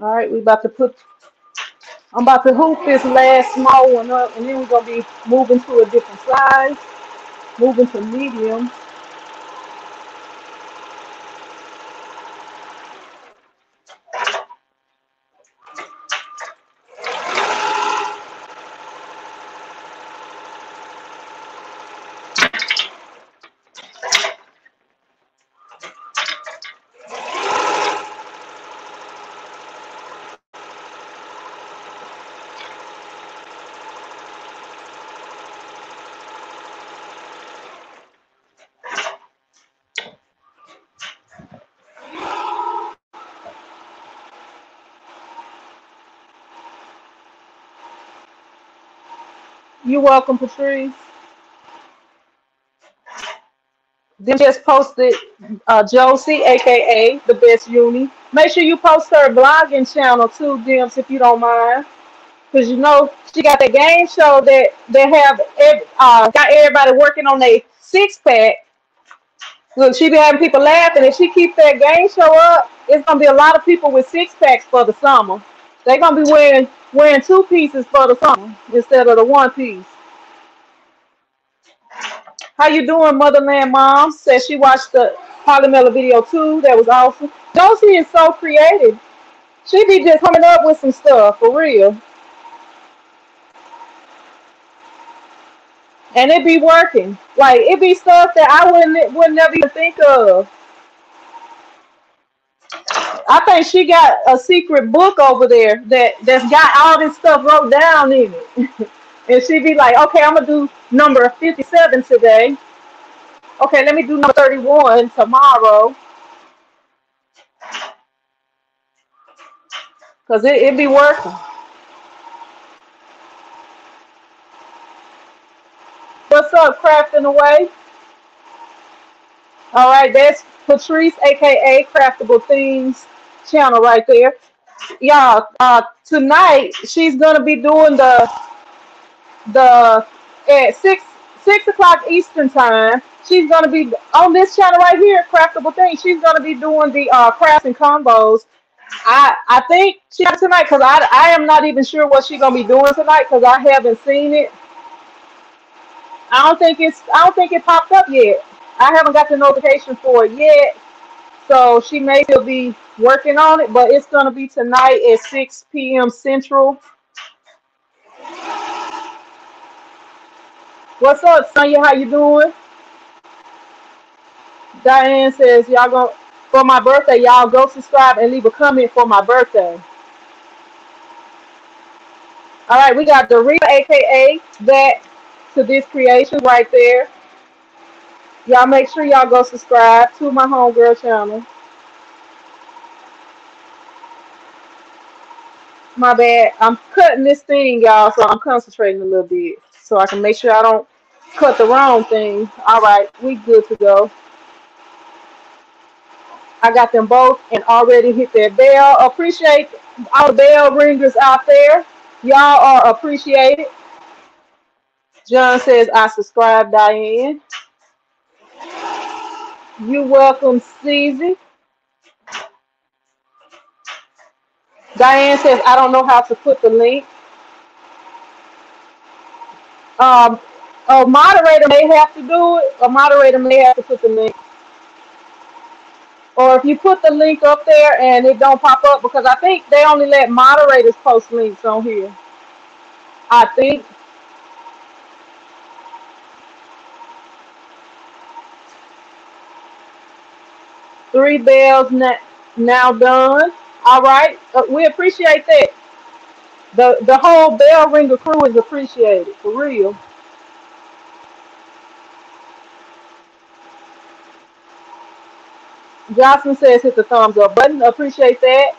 All right, we about to put. I'm about to hoop this last small one up, and then we're gonna be moving to a different size, moving to medium. You're welcome, Patrice. Then just posted uh, Josie, aka the best uni. Make sure you post her blogging channel too, Dimps, if you don't mind, because you know she got that game show that they have uh, got everybody working on a six pack. Look, she be having people laughing. If she keeps that game show up, it's gonna be a lot of people with six packs for the summer. They're gonna be wearing wearing two pieces for the summer instead of the one piece. How you doing, Motherland Mom? Says she watched the poly mailer video too. That was awesome. Josie is so creative. She be just coming up with some stuff for real, and it be working. Like it be stuff that I wouldn't would never even think of. I think she got a secret book over there that that's got all this stuff wrote down in it. *laughs* and she'd be like, okay, I'm gonna do number 57 today. Okay, let me do number 31 tomorrow. Cause it, it be working. What's up, crafting away? All right, that's Patrice, aka Craftable Things channel right there. Y'all, uh, tonight she's gonna be doing the the at six six o'clock Eastern time. She's gonna be on this channel right here, Craftable Things. She's gonna be doing the uh, crafts and combos. I I think she got tonight because I I am not even sure what she's gonna be doing tonight because I haven't seen it. I don't think it's I don't think it popped up yet. I haven't got the notification for it yet. So she may still be working on it, but it's gonna be tonight at 6 p.m. Central. What's up, Sonya? How you doing? Diane says y'all go for my birthday. Y'all go subscribe and leave a comment for my birthday. All right, we got Dorita, aka that to this creation right there. Y'all make sure y'all go subscribe to my homegirl channel. My bad. I'm cutting this thing, y'all, so I'm concentrating a little bit so I can make sure I don't cut the wrong thing. All right, we good to go. I got them both and already hit their bell. Appreciate all bell ringers out there. Y'all are appreciated. John says, I subscribe, Diane. You welcome, Caesar. Diane says, I don't know how to put the link. Um, a moderator may have to do it. A moderator may have to put the link. Or if you put the link up there and it don't pop up, because I think they only let moderators post links on here. I think. Three bells now done. All right. Uh, we appreciate that. The the whole bell ringer crew is appreciated for real. Johnson says hit the thumbs up button. Appreciate that.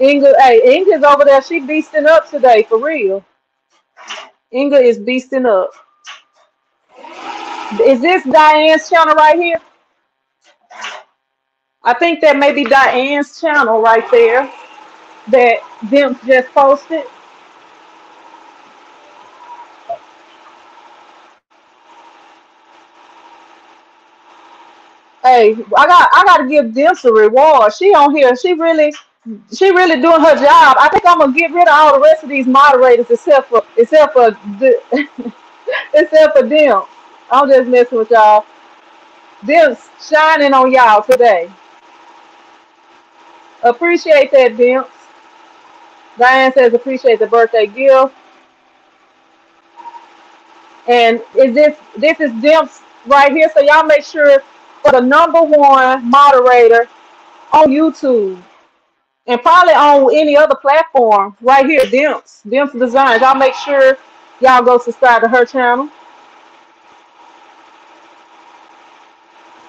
Inga, hey, Inga's over there. She beasting up today for real. Inga is beasting up. Is this Diane's channel right here? I think that may be Diane's channel right there that them just posted. Hey, I got I got to give Dimps a reward. She on here. She really she really doing her job. I think I'm gonna get rid of all the rest of these moderators except for except for *laughs* except for them. I'm just messing with y'all. Dimps shining on y'all today. Appreciate that, Dimps. Diane says appreciate the birthday gift. And is this this is Dimps right here? So y'all make sure for the number one moderator on YouTube and probably on any other platform right here, Dimps, Dimps Designs. Y'all make sure y'all go subscribe to her channel.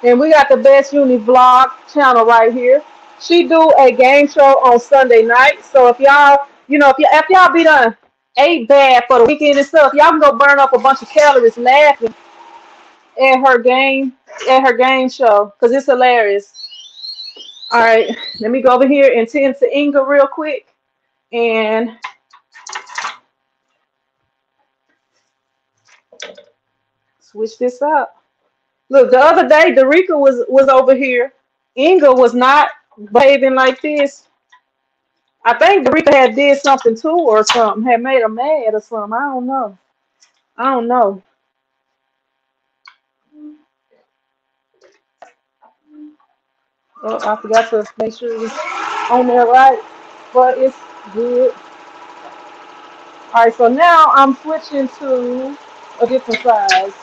And we got the best uni vlog channel right here. She do a game show on Sunday night. So if y'all, you know, if if y'all be done ate bad for the weekend and stuff, y'all can go burn up a bunch of calories laughing at her game at her game show because it's hilarious. All right, let me go over here and tend to Inga real quick and switch this up. Look, the other day Derica was was over here. Inga was not behaving like this. I think Derica had did something to her or something, had made her mad or something. I don't know. I don't know. Oh, I forgot to make sure it's on there right, but it's good. All right, so now I'm switching to a different size.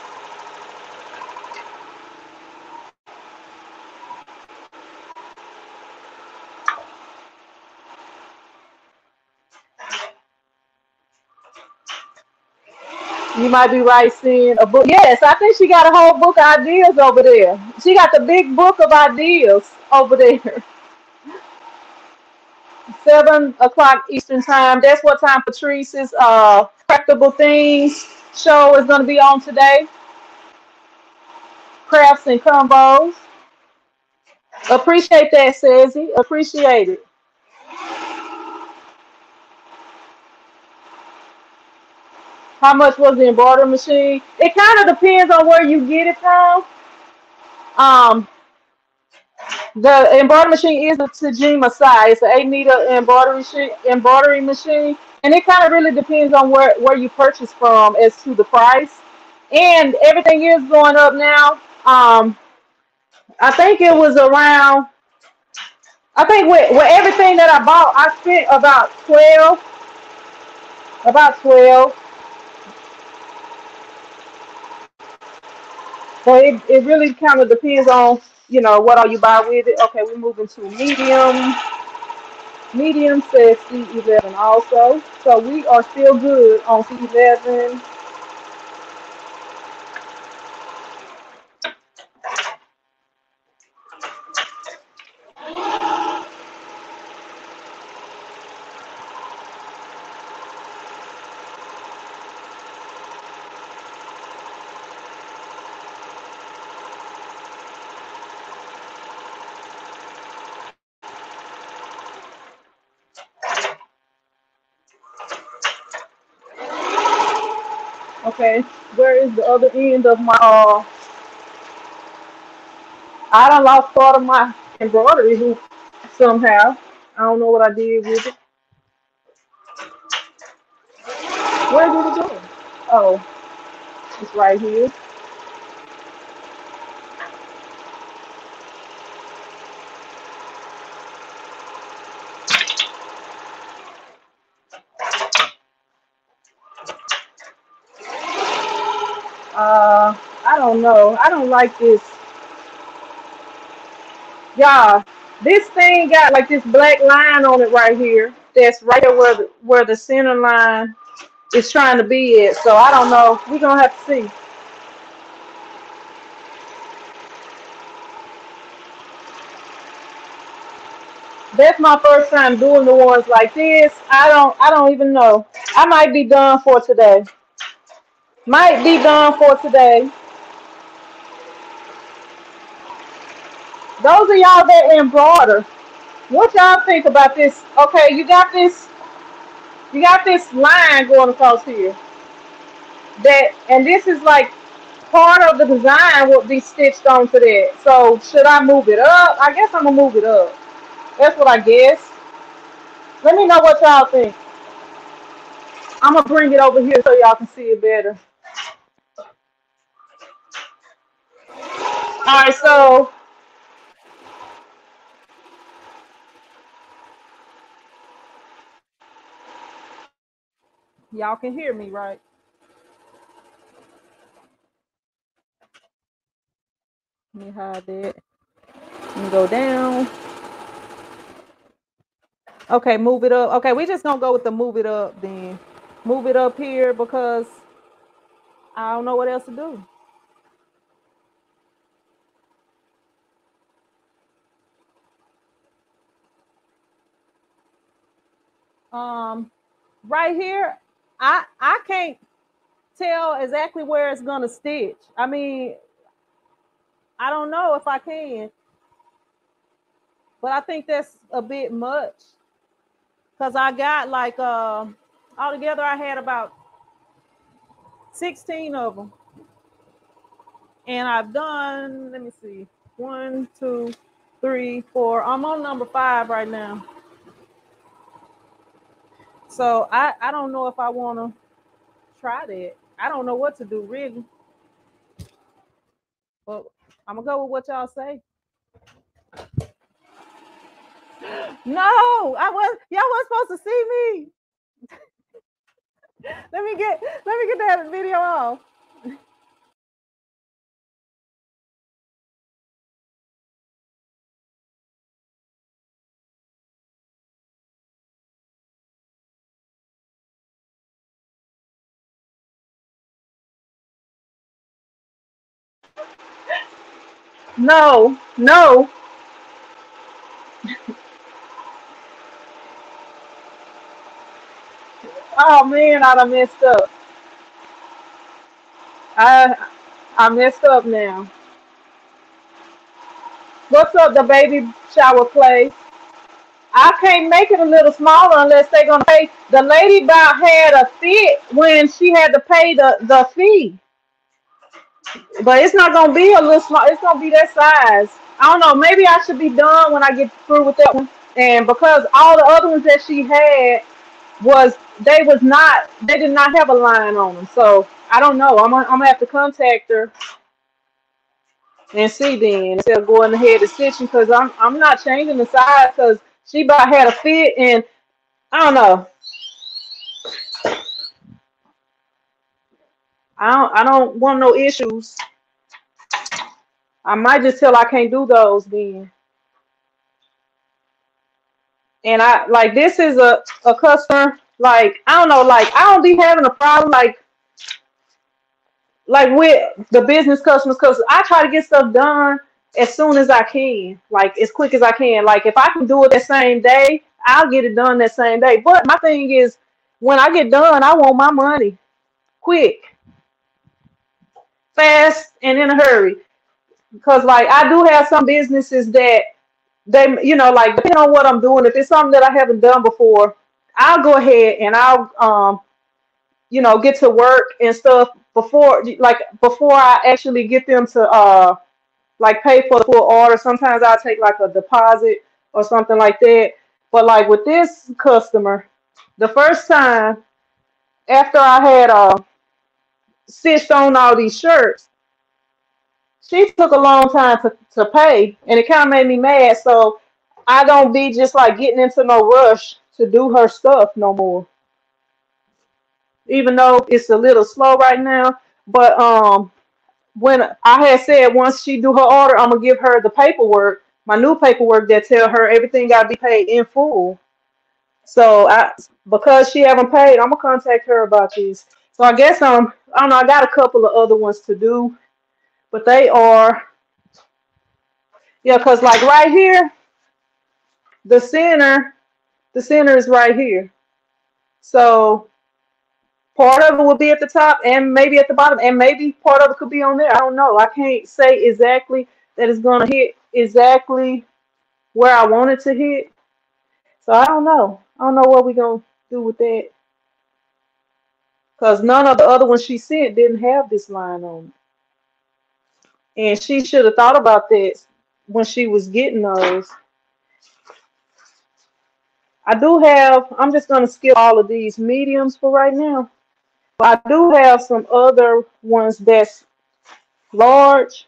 You might be right seeing a book. Yes, I think she got a whole book of ideas over there. She got the big book of ideas over there. *laughs* Seven o'clock Eastern time. That's what time Patrice's uh practical things show is gonna be on today. Crafts and combos. Appreciate that, Sassy. Appreciate it. How much was the embroidery machine? It kind of depends on where you get it from. Um, the embroidery machine is a Tajima SAI. It's an eight meter embroidery machine, embroidery machine, and it kind of really depends on where where you purchase from as to the price. And everything is going up now. Um, I think it was around. I think with, with everything that I bought, I spent about twelve, about twelve. So it, it really kind of depends on you know what all you buy with it. Okay, we're moving to medium. Medium says C11 also. So we are still good on C11. Okay, where is the other end of my uh I done lost part of my embroidery hoop somehow. I don't know what I did with it. Where did it go? Oh, it's right here. Uh, I don't know. I don't like this. Y'all, this thing got like this black line on it right here. That's right where the, where the center line is trying to be at. So I don't know. We're gonna have to see. That's my first time doing the ones like this. I don't I don't even know. I might be done for today. Might be done for today. Those of y'all that embroider, what y'all think about this? Okay, you got this you got this line going across here. That and this is like part of the design will be stitched onto that. So should I move it up? I guess I'm gonna move it up. That's what I guess. Let me know what y'all think. I'm gonna bring it over here so y'all can see it better. All right, so y'all can hear me, right? Let me hide that. Me go down. Okay, move it up. Okay, we just gonna go with the move it up then. Move it up here because I don't know what else to do. Um, right here, I I can't tell exactly where it's gonna stitch. I mean, I don't know if I can, but I think that's a bit much because I got like uh altogether I had about 16 of them. And I've done, let me see, one, two, three, four. I'm on number five right now. So I, I don't know if I want to try that. I don't know what to do really. But I'm gonna go with what y'all say. *gasps* No, I was y'all was supposed to see me. *laughs* let me get let me get that video off. No, no. *laughs* Oh man, I done messed up. I I messed up now. What's up, the baby shower play? I can't make it a little smaller unless they're gonna pay. The lady about had a fit when she had to pay the the fee, but it's not gonna be a little small. It's gonna be that size. I don't know. Maybe I should be done when I get through with that one. And because all the other ones that she had was they was not they did not have a line on them. So I don't know. I'm gonna, I'm gonna have to contact her and see then instead of going ahead and stitching because I'm I'm not changing the size because she about had a fit and I don't know. I don't I don't want no issues. I might just tell I can't do those then. And I like this is a, a customer, like I don't know, like I don't be having a problem like like with the business customers because I try to get stuff done as soon as I can, like as quick as I can. Like if I can do it that same day, I'll get it done that same day. But my thing is when I get done, I want my money quick, fast, and in a hurry. Because like I do have some businesses that they you know like depending on what I'm doing, if it's something that I haven't done before, I'll go ahead and I'll um you know get to work and stuff before like before I actually get them to uh like pay for the full order. Sometimes I'll take like a deposit or something like that. But like with this customer, the first time after I had uh stitched on all these shirts, she took a long time to, to pay and it kind of made me mad. So I don't be just like getting into no rush to do her stuff no more. Even though it's a little slow right now. But um when I had said once she do her order, I'm gonna give her the paperwork, my new paperwork that tell her everything gotta be paid in full. So I because she haven't paid, I'm gonna contact her about these. So I guess um I don't know, I got a couple of other ones to do, but they are yeah, because like right here, the center, the center is right here. So part of it will be at the top and maybe at the bottom, and maybe part of it could be on there. I don't know. I can't say exactly that it's gonna hit exactly where I want it to hit. So I don't know. I don't know what we're gonna do with that. Because none of the other ones she sent didn't have this line on it. And she should have thought about that when she was getting those. I do have, I'm just going to skip all of these mediums for right now. But I do have some other ones that's large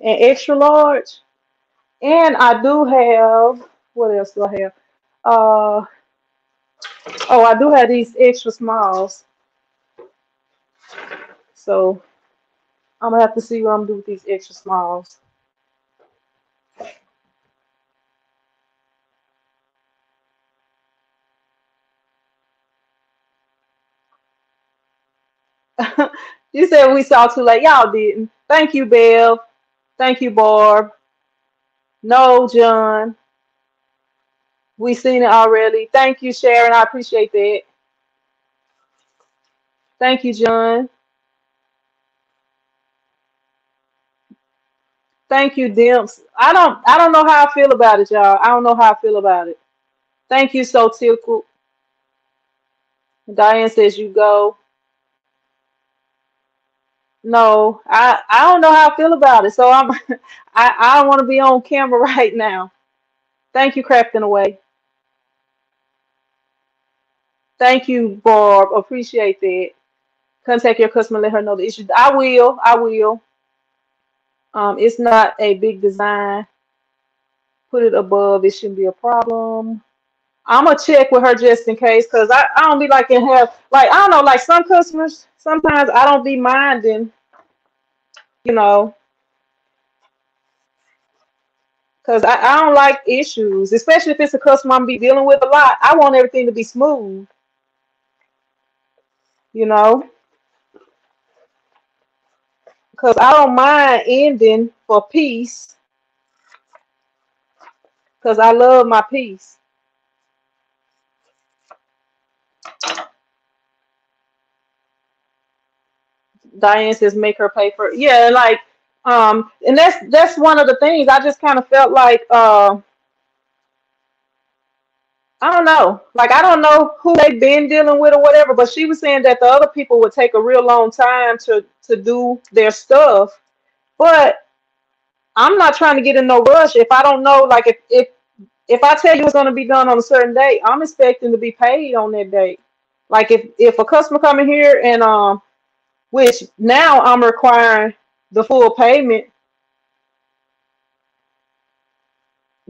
and extra large. And I do have, what else do I have? Uh, oh, I do have these extra smalls. So I'm gonna have to see what I'm gonna do with these extra smalls. *laughs* you said we saw too late. Y'all didn't. Thank you, Bev. Thank you, Barb. No, John. We seen it already. Thank you, Sharon. I appreciate that. Thank you, John. Thank you, Dimps. I don't I don't know how I feel about it, y'all. I don't know how I feel about it. Thank you, so. Diane says you go. No, I I don't know how I feel about it. So I'm *laughs* I I don't want to be on camera *laughs* right now. Thank you, crafting away. Thank you, Barb. Appreciate that. Contact your customer, let her know the issue. I will. I will. Um, it's not a big design. Put it above. It shouldn't be a problem. I'm gonna check with her just in case, cause I, I don't be like in have like I don't know like some customers sometimes I don't be minding, you know, cause I, I don't like issues, especially if it's a customer I'm be dealing with a lot. I want everything to be smooth, you know, cause I don't mind ending for peace, cause I love my peace. Diane says make her pay for it. Yeah, like um and that's that's one of the things I just kind of felt like uh I don't know. Like I don't know who they've been dealing with or whatever, but she was saying that the other people would take a real long time to to do their stuff. But I'm not trying to get in no rush. If I don't know, like if if if I tell you it's gonna be done on a certain date, I'm expecting to be paid on that date. Like if if a customer coming here and um, which now I'm requiring the full payment.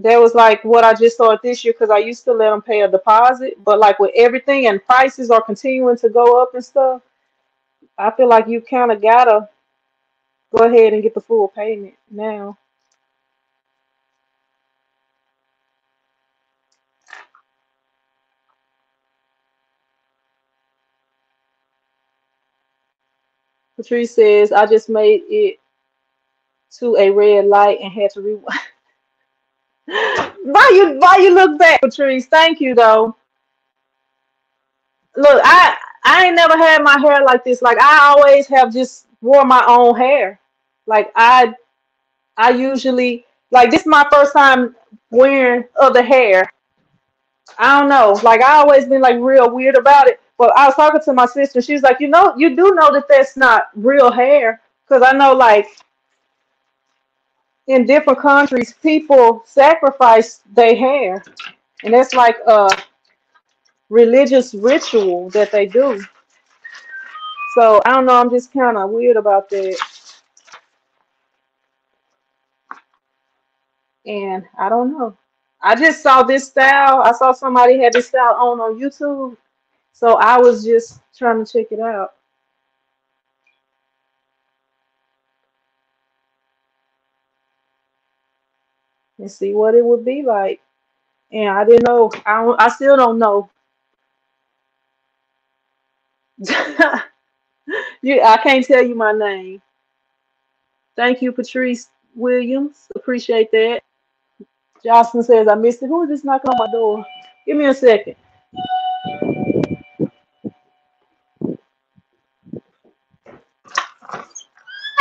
That was like what I just saw this year because I used to let them pay a deposit, but like with everything and prices are continuing to go up and stuff, I feel like you kind of gotta go ahead and get the full payment now. Patrice says, I just made it to a red light and had to rewind. *laughs* why you why you look back, Patrice? Thank you though. Look, I I ain't never had my hair like this. Like I always have just wore my own hair. Like I I usually like this is my first time wearing other hair. I don't know. Like I always been like real weird about it. But I was talking to my sister. She was like, you know, you do know that that's not real hair, because I know like in different countries, people sacrifice their hair, and that's like a religious ritual that they do. So I don't know. I'm just kind of weird about that, and I don't know. I just saw this style. I saw somebody had this style on on YouTube, so I was just trying to check it out and see what it would be like. And I didn't know. I I still don't know. *laughs* you, I can't tell you my name. Thank you, Patrice Williams. Appreciate that. Jocelyn says I missed it. Who is this knocking on my door? Give me a second.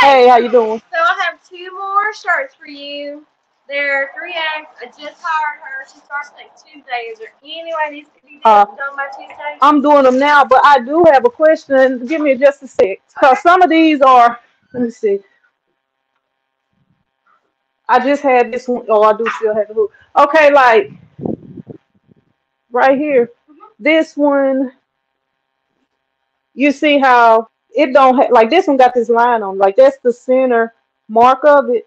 Hey, how you doing? So I have two more shirts for you. They're 3X. I just hired her. She starts next Tuesday. Is there any way these could be Uh, done by Tuesday? I'm doing them now, but I do have a question. Give me just a sec. Because some of these are, let me see. I just had this one. Oh, I do still have the hook. Okay, like right here. This one, you see how it don't have, like this one got this line on. Like that's the center mark of it.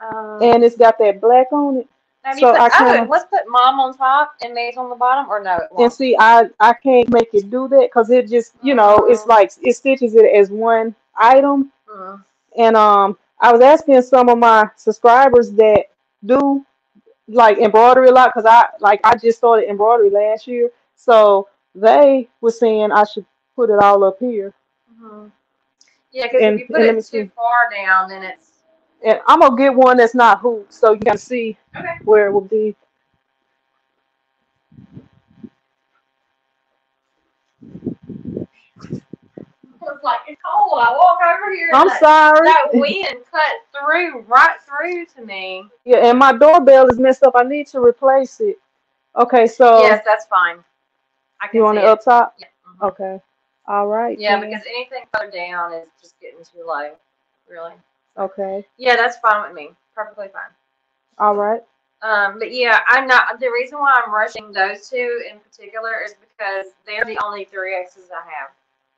Um, And it's got that black on it. have so you put, I oh, kinda- let's put mom on top and May's on the bottom, or no? And see, I I can't make it do that because it just, you know, it's Mhm. like it stitches it as one item. Mm. And um, I was asking some of my subscribers that do like embroidery a lot because I like I just started embroidery last year, so they were saying I should put it all up here. Mhm. Yeah, because if you put and let me it too see. far down, then it's And I'm gonna get one that's not hoop, so you can see okay. where it will be. It's like it's cold. I walk over here. I'm that, sorry. That wind cut through right through to me. Yeah, and my doorbell is messed up. I need to replace it. Okay, so yes, that's fine. I can you want see it up top? Yeah. mhm. Okay. All right. Yeah, then. because anything further down is just getting too low. Really. Okay. Yeah, that's fine with me. Perfectly fine. All right. Um, but yeah, I'm not. The reason why I'm rushing those two in particular is because they're the only three X's I have.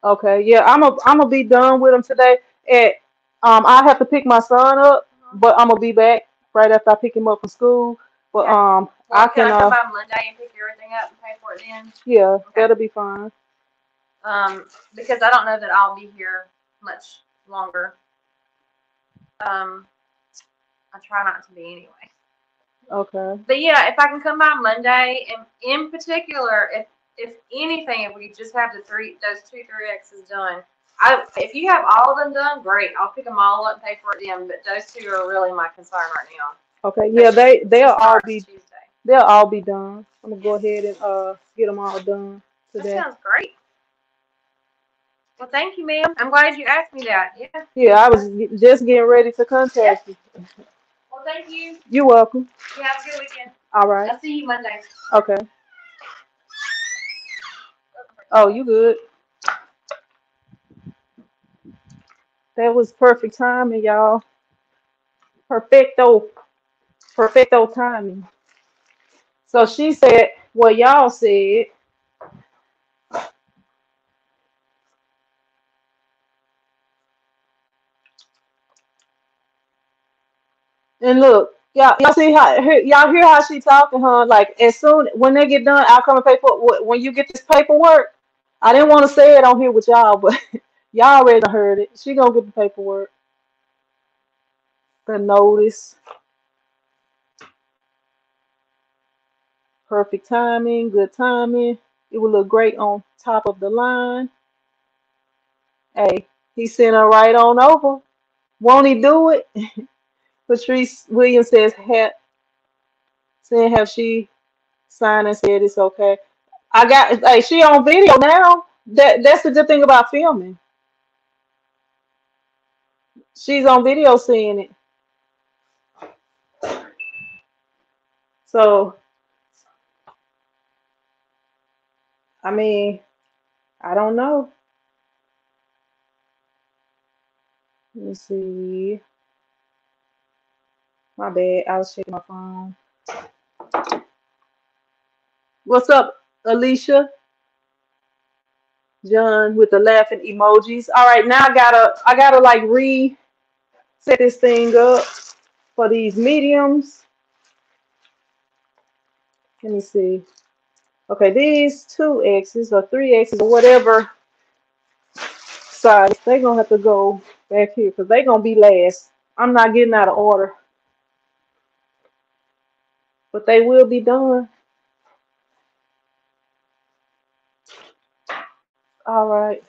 Okay. Yeah, I'm a I'm gonna be done with them today. At um, I have to pick my son up, but I'm gonna be back right after I pick him up from school. But Okay. um, Well, I can can I come uh, by Monday and pick everything up and pay for it then? yeah, that'll be fine. Um, because I don't know that I'll be here much longer. Um, I try not to be anyway. Okay. But yeah, if I can come by Monday, and in particular, if if anything, if we just have the three, those two three X's done, I if you have all of them done, great. I'll pick them all up and pay for it then. But those two are really my concern right now. Okay. Yeah, they they'll all be Tuesday. they'll all be done. I'm gonna go ahead and uh get them all done That today. sounds great. Well, thank you, ma'am. I'm glad you asked me that. Yeah. Yeah, I was just getting ready to contact you. Well, thank you. You're welcome. You have a good weekend. All right. I'll see you Monday. Okay. Oh, you good. That was perfect timing, y'all. Perfecto. Perfecto timing. So she said what y'all said. And look, y'all, y'all see how y'all hear how she talking, huh? Like as soon when they get done, I'll come and pay for when you get this paperwork. I didn't want to say it on here with y'all, but *laughs* y'all already heard it. She gonna get the paperwork, the notice, perfect timing, good timing. It will look great on top of the line. Hey, he sent her right on over. Won't he do it? *laughs* Patrice Williams says, have, saying have she signed and said it's okay. I got like she on video now. That that's the good thing about filming. She's on video seeing it. So I mean, I don't know. Let me see. My bad. I was checking my phone. What's up, Alicia? John with the laughing emojis. All right, now I gotta I gotta like re set this thing up for these mediums. Let me see. Okay, these two X's or three X's or whatever size, they're gonna have to go back here because they're gonna be last. I'm not getting out of order, but they will be done. All right.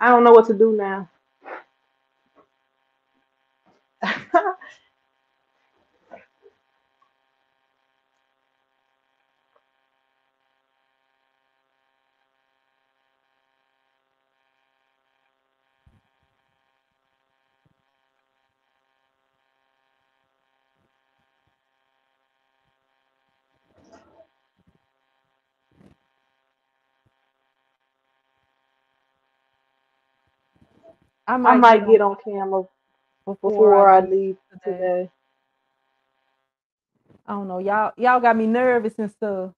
I don't know what to do now. I I might get on get on camera before I before I leave leave today. today. I don't know. Y'all y'all got me nervous and stuff.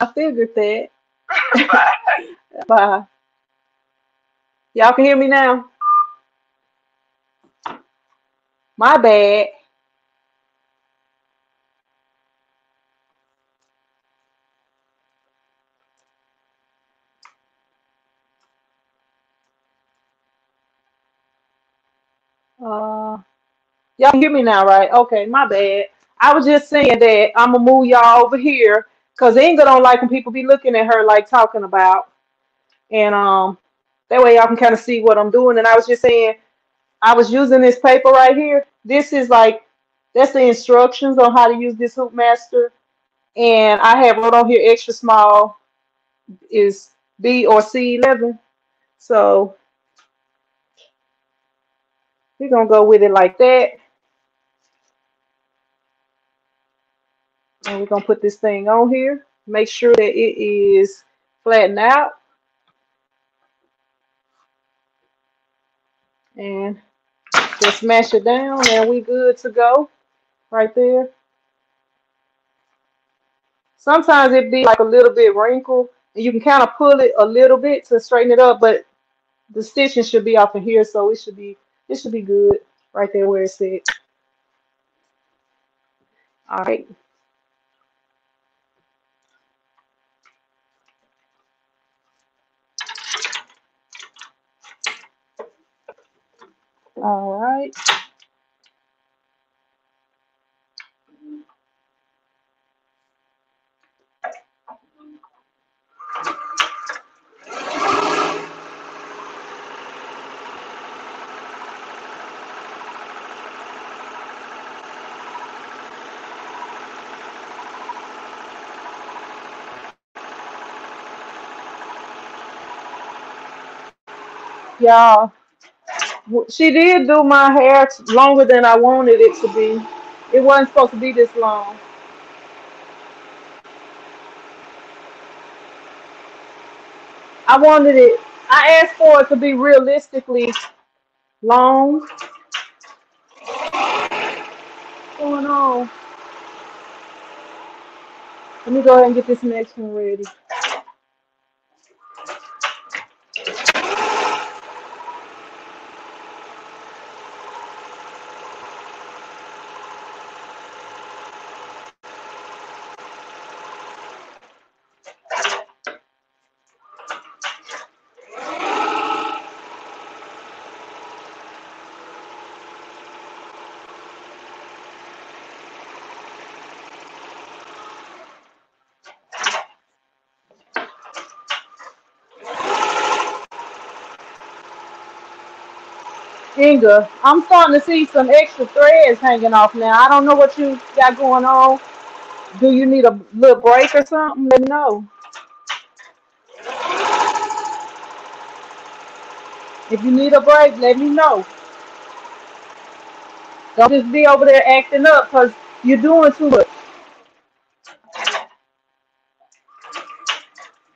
I figured that. Bye. Bye. Y'all can hear me now? My bad. Uh, y'all hear me now, right? Okay, my bad. I was just saying that I'm gonna move y'all over here because Inga don't like when people be looking at her like talking about, and um, that way y'all can kind of see what I'm doing. And I was just saying I was using this paper right here. This is like that's the instructions on how to use this HoopMaster, and I have wrote on here extra small is B or C11. So we're gonna go with it like that. And we're gonna put this thing on here. Make sure that it is flattened out. And just mash it down and we good to go right there. Sometimes it be like a little bit wrinkled and you can kind of pull it a little bit to straighten it up, but the stitching should be off of here, so it should be it should be good right there where it's at. All right. All right. W- she did do my hair longer than I wanted it to be. It wasn't supposed to be this long. I wanted it, I asked for it to be realistically long. What's going on? Let me go ahead and get this next one ready. Inga, I'm starting to see some extra threads hanging off now. I don't know what you got going on. Do you need a little break or something? Let me know. If you need a break, let me know. Don't just be over there acting up because you're doing too much.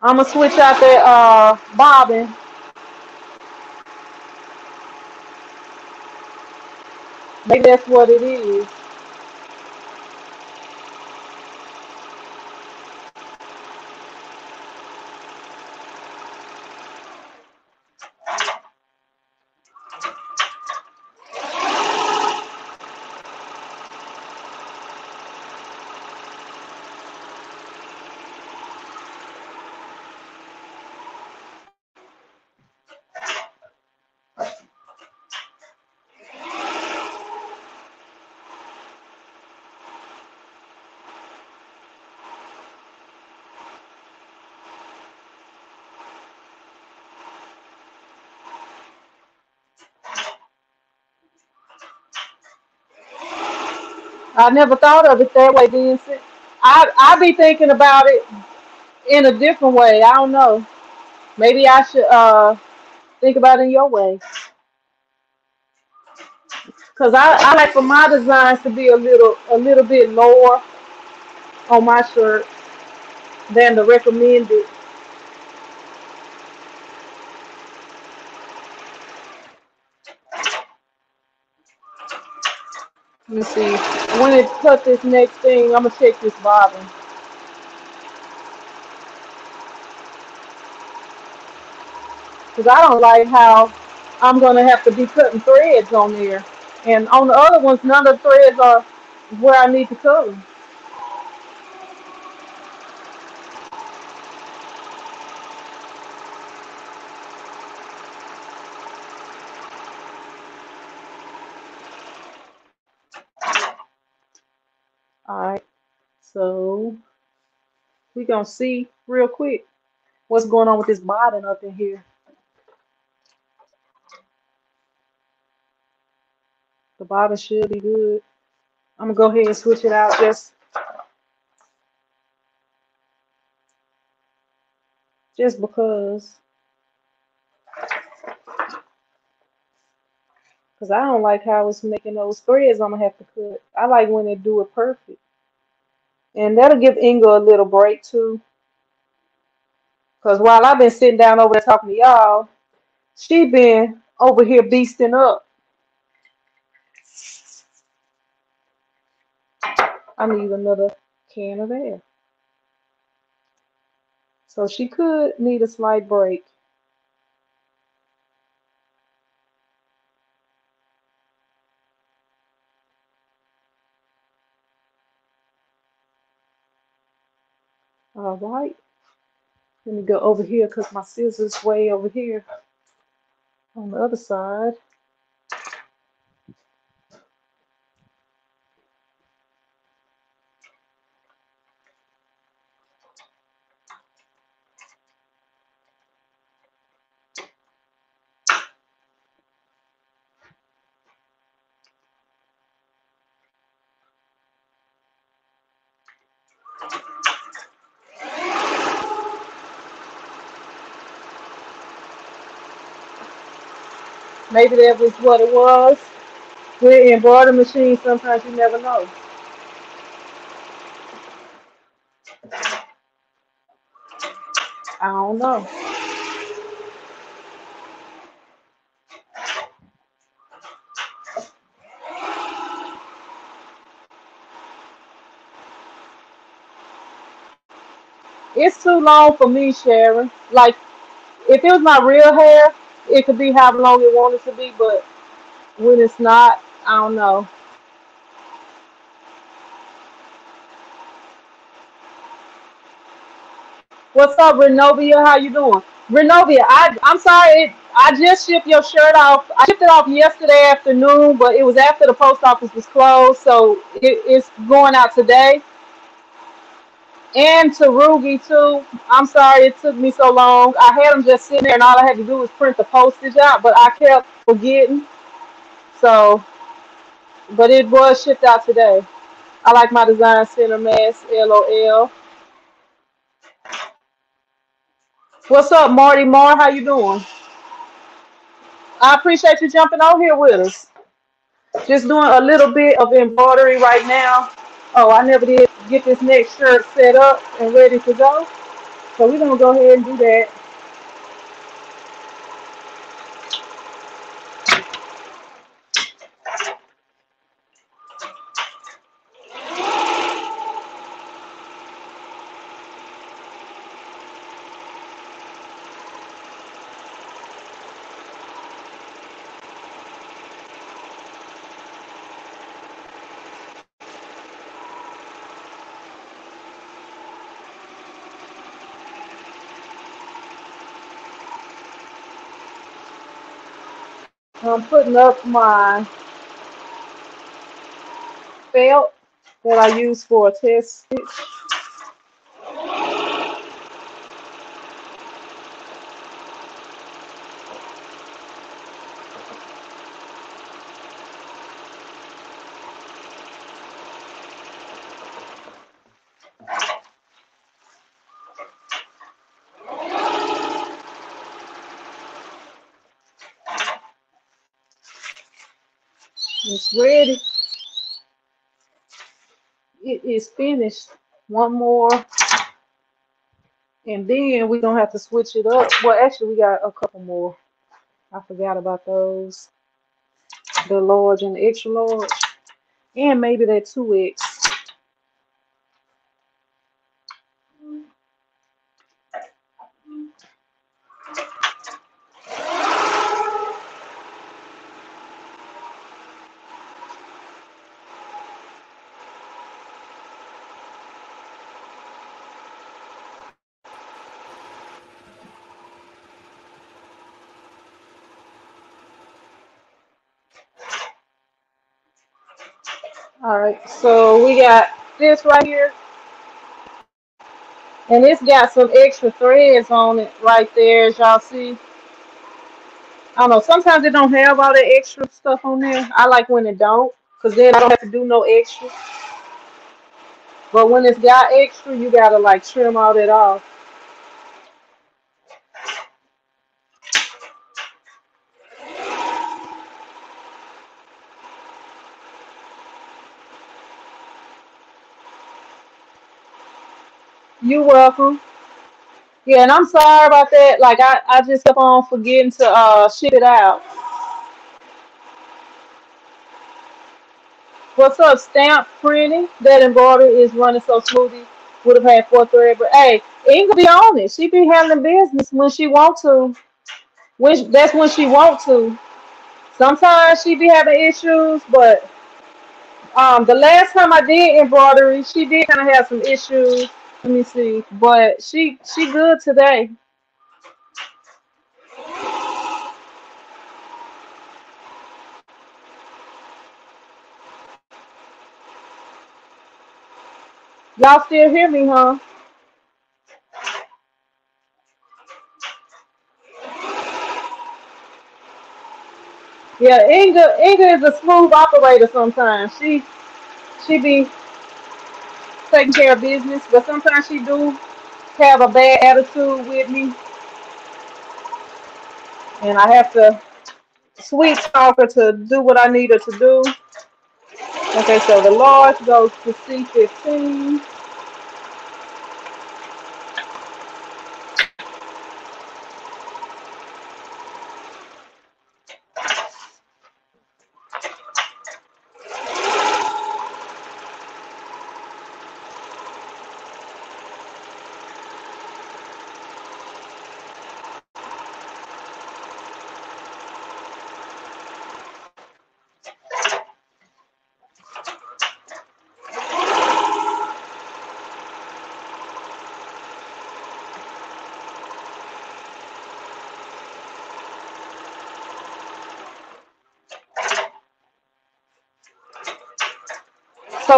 I'm gonna switch out that uh bobbin. Maybe that's what it is. I never thought of it that way, Vincent. I I be thinking about it in a different way. I don't know. Maybe I should uh think about it in your way. Cause I, I like for my designs to be a little a little bit lower on my shirt than the recommended. Let me see when it cut this next thing, I'm gonna check this bobbin. Cause I don't like how I'm gonna have to be cutting threads on there. And on the other ones, none of the threads are where I need to cut them. We gonna see real quick what's going on with this bobbin up in here. The bobbin should be good. I'm gonna go ahead and switch it out just just because because I don't like how it's making those threads I'm gonna have to cut. I like when they do it perfect. And that'll give Inga a little break too. Because while I've been sitting down over there talking to y'all, she been over here beasting up. I need another can of air. So she could need a slight break. Right. Let me go over here because my scissors way over here on the other side. Maybe that was what it was. We're in embroidery machines, sometimes you never know. I don't know. It's too long for me, Sharon. Like, if it was my real hair, it could be how long it wanted to be, but when it's not, I don't know. What's up, Renovia? How you doing? Renovia, I I'm sorry, it, I just shipped your shirt off. I shipped it off yesterday afternoon, but it was after the post office was closed, so it, it's going out today. And to Rugi too. I'm sorry it took me so long. I had them just sitting there, and all I had to do was print the postage out, but I kept forgetting. So, but it was shipped out today. I like my design center mask, LOL. What's up, Marty Moore? How you doing? I appreciate you jumping on here with us. Just doing a little bit of embroidery right now. Oh, I never did get this next shirt set up and ready to go. So we're gonna go ahead and do that. I'm putting up my felt that I use for a test stitch. ready. It is finished. One more. And then we don't have to switch it up. Well, actually, we got a couple more. I forgot about those. The large and the extra large. And maybe that 2X. We got this right here, and it's got some extra threads on it right there, as y'all see. I don't know. Sometimes it don't have all the extra stuff on there. I like when it don't, cause then I don't have to do no extra. But when it's got extra, you gotta like trim all that off. You welcome. Yeah, and I'm sorry about that. Like I, I just kept on forgetting to uh ship it out. What's up, stamp printing? That embroidery is running so smoothly. Would have had four thread, but hey, Inga be on it. She be handling business when she want to. When that's when she want to. Sometimes she be having issues, but um, the last time I did embroidery, she did kind of have some issues. Let me see, but she she good today. Y'all still hear me, huh? Yeah, Inga Inga is a smooth operator sometimes. She she be taking care of business, but sometimes she do have a bad attitude with me, and I have to sweet talk her to do what I need her to do. Okay, so the large goes to C15.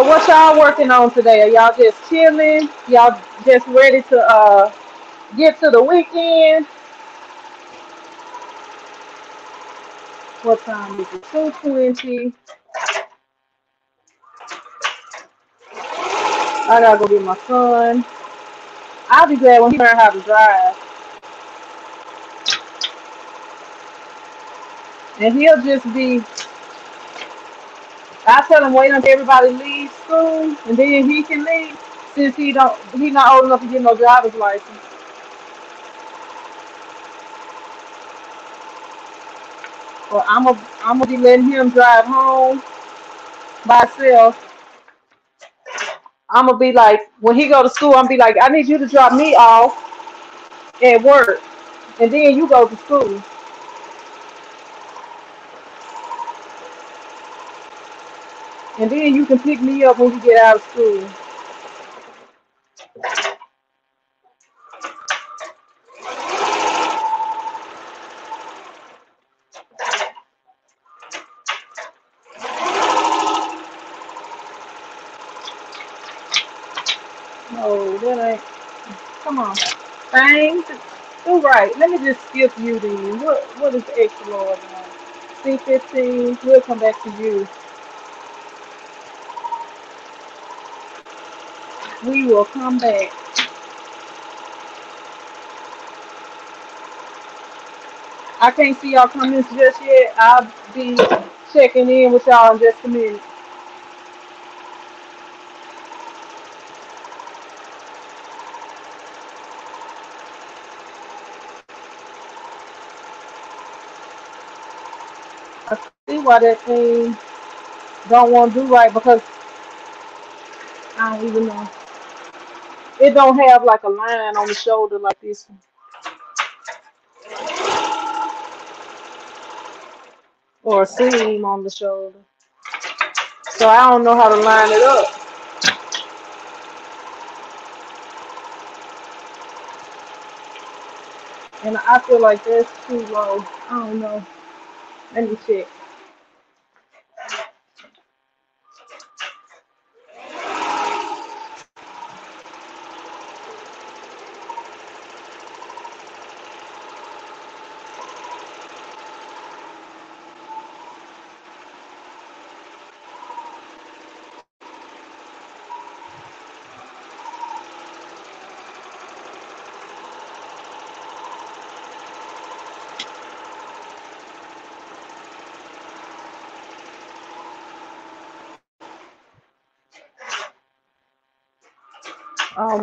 What y'all working on today? Are y'all just chilling? Y'all just ready to uh get to the weekend? What time is it? Two twenty. I gotta go get my son. I'll be glad when he learn how to drive, and he'll just be. I tell him wait until everybody leaves school, and then he can leave. Since he don't, he not old enough to get no driver's license. Well, I'm gonna I'm gonna be letting him drive home by himself. I'm gonna be like when he go to school, I'm gonna be like, I need you to drop me off at work, and then you go to school, and then you can pick me up when you get out of school. No, that ain't. Come on, things. Do right. Let me just skip you then. What what is the extra on? C15. We'll come back to you. We will come back. I can't see y'all comments just yet. I'll be checking in with y'all in just a minute. I see why that thing don't want to do right because I don't even know. It don't have like a line on the shoulder like this one, or a seam on the shoulder. So I don't know how to line it up. And I feel like that's too low. I don't know. Let me check.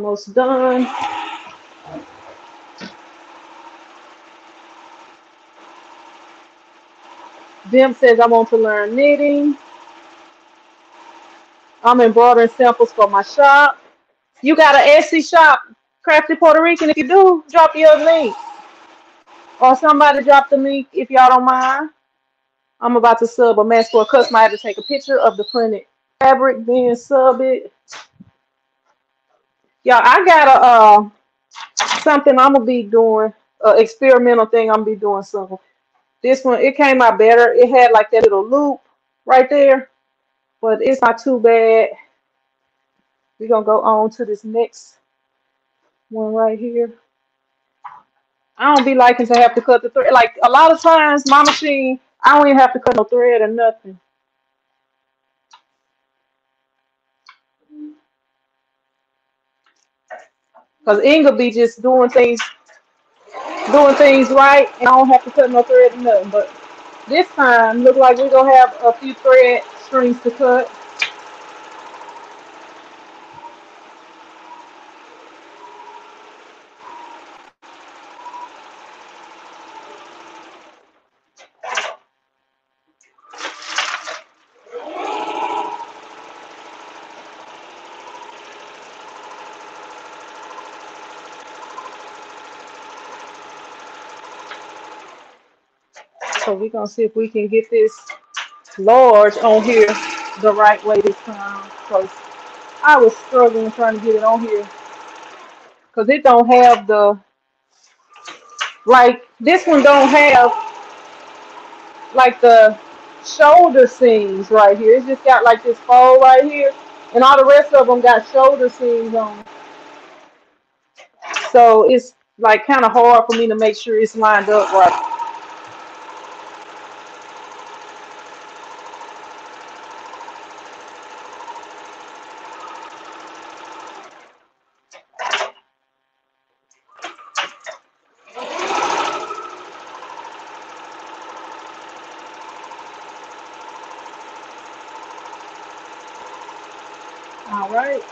Almost done. Jim says I want to learn knitting. I'm embroidering samples for my shop. You got an Etsy shop, Crafty Puerto Rican. If you do, drop your link. Or somebody drop the link if y'all don't mind. I'm about to sub a mask for a customer. I had to take a picture of the printed fabric, then sub it. Y'all, I got a uh something I'm gonna be doing, uh, experimental thing I'm gonna be doing something. This one, it came out better. It had like that little loop right there, but it's not too bad. We're gonna go on to this next one right here. I don't be liking to have to cut the thread. Like a lot of times, my machine, I don't even have to cut no thread or nothing. Cause Inga be just doing things, doing things right, and I don't have to cut no thread or nothing. But this time, look like we're gonna have a few thread strings to cut. We're gonna see if we can get this large on here the right way this time. Cause I was struggling trying to get it on here. Cause it don't have the like this one don't have like the shoulder seams right here. It's just got like this fold right here, and all the rest of them got shoulder seams on. So it's like kind of hard for me to make sure it's lined up right. All right.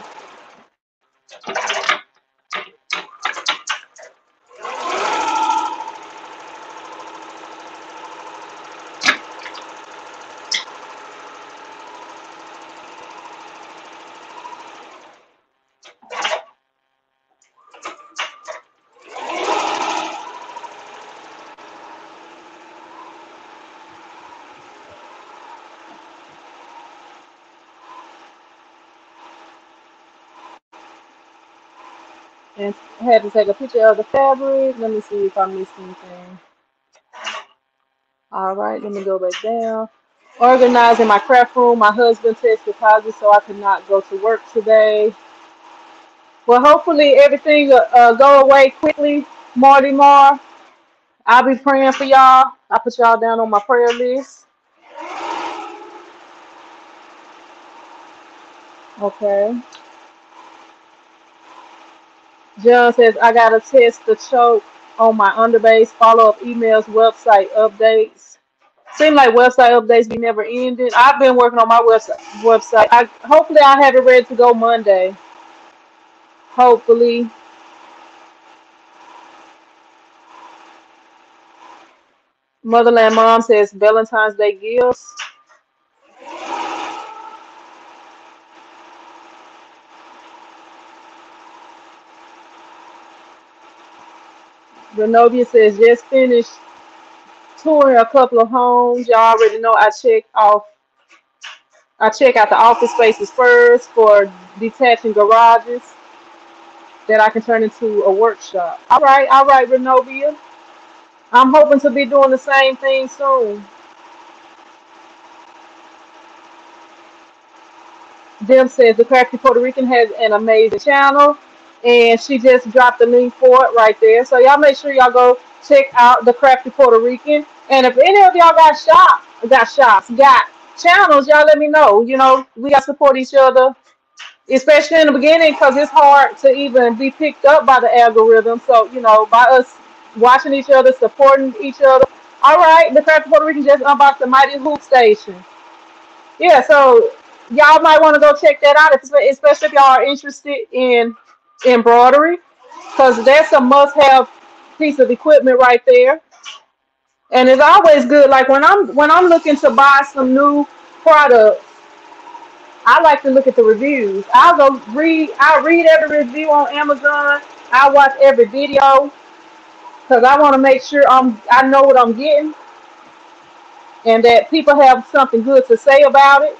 And I had to take a picture of the fabric. Let me see if I missed anything. All right, let me go back down. Organizing my craft room. My husband tested positive, so I could not go to work today. Well, hopefully everything will uh, go away quickly, Marty Mar. I'll be praying for y'all. I put y'all down on my prayer list. Okay. John says, I got to test the choke on my underbase, follow up emails, website updates. Seem like website updates be never ending. I've been working on my website. Website. I hopefully I have it ready to go Monday. Hopefully. Motherland Mom says Valentine's Day gifts. Renovia says just finished touring a couple of homes. Y'all already know I check off I check out the office spaces first for detaching garages that I can turn into a workshop. All right, all right, Renovia. I'm hoping to be doing the same thing soon. Dim says the Crafty Puerto Rican has an amazing channel, and she just dropped the link for it right there. So y'all make sure y'all go check out the Crafty Puerto Rican. And if any of y'all got shop, got shops, got channels, y'all let me know. You know, we got to support each other, especially in the beginning, because it's hard to even be picked up by the algorithm. So you know, by us watching each other, supporting each other. All right, the Crafty Puerto Rican just unboxed the Mighty Hoop Station. Yeah, so y'all might want to go check that out, especially if y'all are interested in embroidery because that's a must-have piece of equipment right there. And it's always good. Like when I'm when I'm looking to buy some new products, I like to look at the reviews. I'll go read. I'll read every review on Amazon. I watch every video because I want to make sure I'm I know what I'm getting and that people have something good to say about it.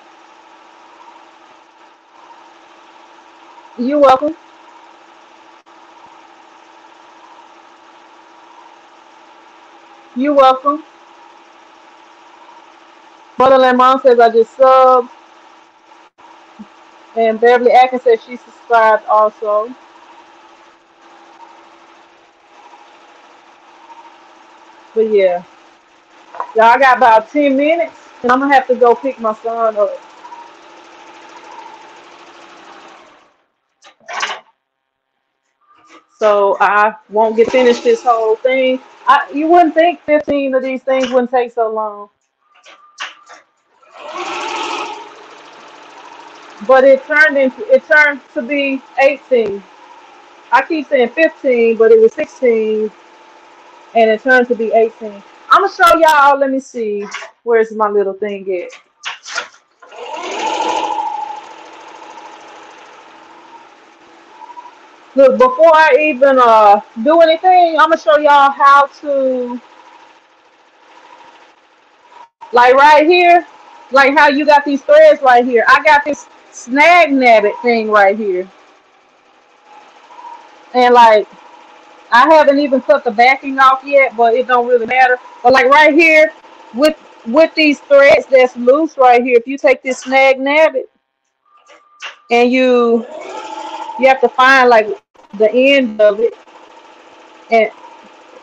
You're welcome. You're welcome. Motherland Mom says I just subbed, and Beverly Atkins says she subscribed also. But yeah, y'all got about 10 minutes, and I'm gonna have to go pick my son up. So I won't get finished this whole thing. I, you wouldn't think 15 of these things wouldn't take so long, but it turned into it turned to be 18. I keep saying 15, but it was 16, and it turned to be 18. I'm gonna show y'all. Let me see. Where's my little thing at? Look, before I even uh do anything, I'm gonna show y'all how to like right here, like how you got these threads right here. I got this Snag Nab-It thing right here, and like I haven't even cut the backing off yet, but it don't really matter. But like right here, with with these threads that's loose right here, if you take this Snag Nab-It and you you have to find like the end of it and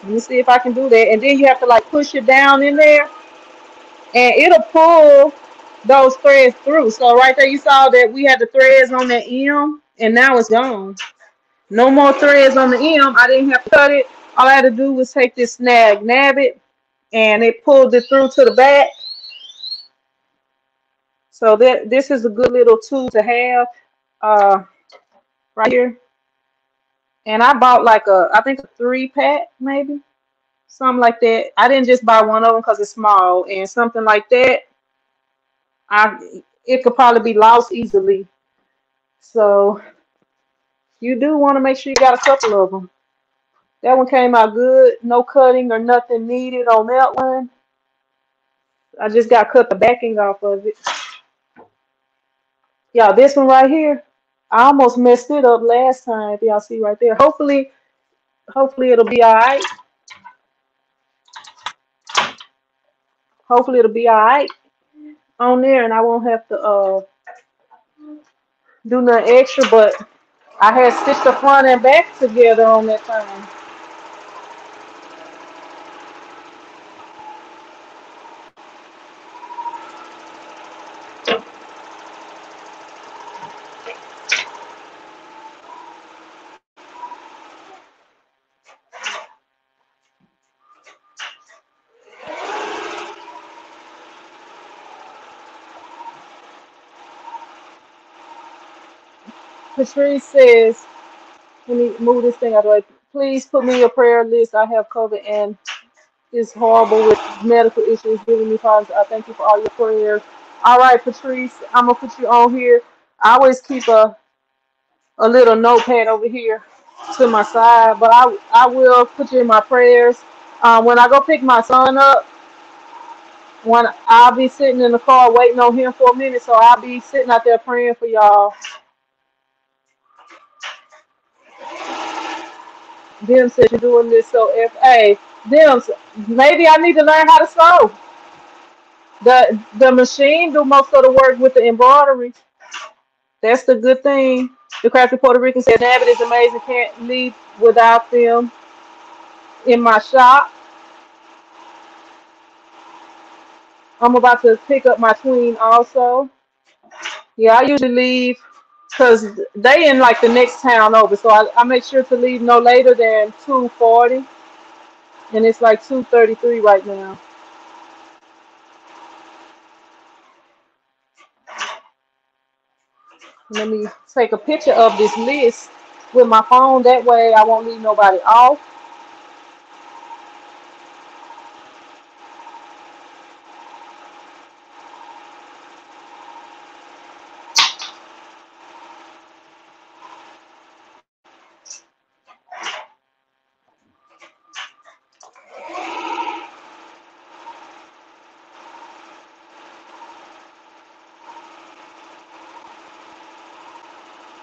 let me see if I can do that. And then you have to like push it down in there and it'll pull those threads through. So right there you saw that we had the threads on that M and now it's gone. No more threads on the M. I didn't have to cut it. All I had to do was take this snag, nab it, and it pulled it through to the back. So that this is a good little tool to have uh, right here. And I bought like a, I think a three pack maybe, something like that. I didn't just buy one of them because it's small and something like that. I it could probably be lost easily. So you do want to make sure you got a couple of them. That one came out good. No cutting or nothing needed on that one. I just got cut the backing off of it. Yeah, this one right here. I almost messed it up last time. If y'all see right there. Hopefully, hopefully it'll be all right. Hopefully it'll be all right on there, and I won't have to uh do nothing extra. But I had stitched the front and back together on that time. Patrice says, let me move this thing out of the way. Please put me your prayer list. I have COVID and it's horrible with medical issues giving me problems. I thank you for all your prayers. All right, Patrice, I'm gonna put you on here. I always keep a a little notepad over here to my side, but I I will put you in my prayers. Um, when I go pick my son up, when I'll be sitting in the car waiting on him for a minute, so I'll be sitting out there praying for y'all. Them said you're doing this so hey, them maybe I need to learn how to sew. The the machine do most of the work with the embroidery. That's the good thing. The crafty Puerto Rican said Nabbit is amazing. Can't leave without them in my shop. I'm about to pick up my tween also. Yeah, I usually leave because they in like the next town over. So I, I make sure to leave no later than 240. And it's like 233 right now. Let me take a picture of this list with my phone. That way I won't leave nobody off.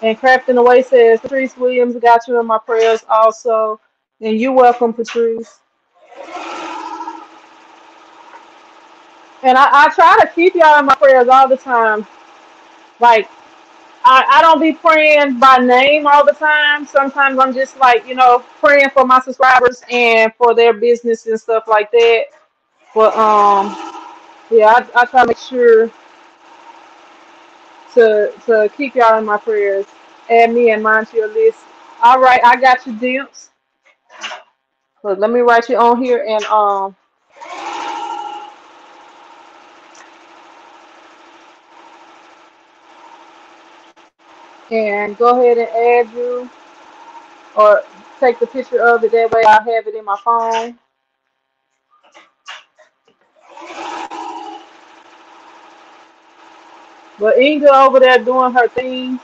And Crafting Away says, Patrice Williams got you in my prayers also. And you're welcome, Patrice. And I, I try to keep y'all in my prayers all the time. Like, I, I don't be praying by name all the time. Sometimes I'm just like, you know, praying for my subscribers and for their business and stuff like that. But um, yeah, I, I try to make sure to to keep y'all in my prayers. Add me and mine to your list. All right, I got you, Dimps. Look, let me write you on here and um and go ahead and add you or take the picture of it. That way I have it in my phone. But Inga over there doing her thing.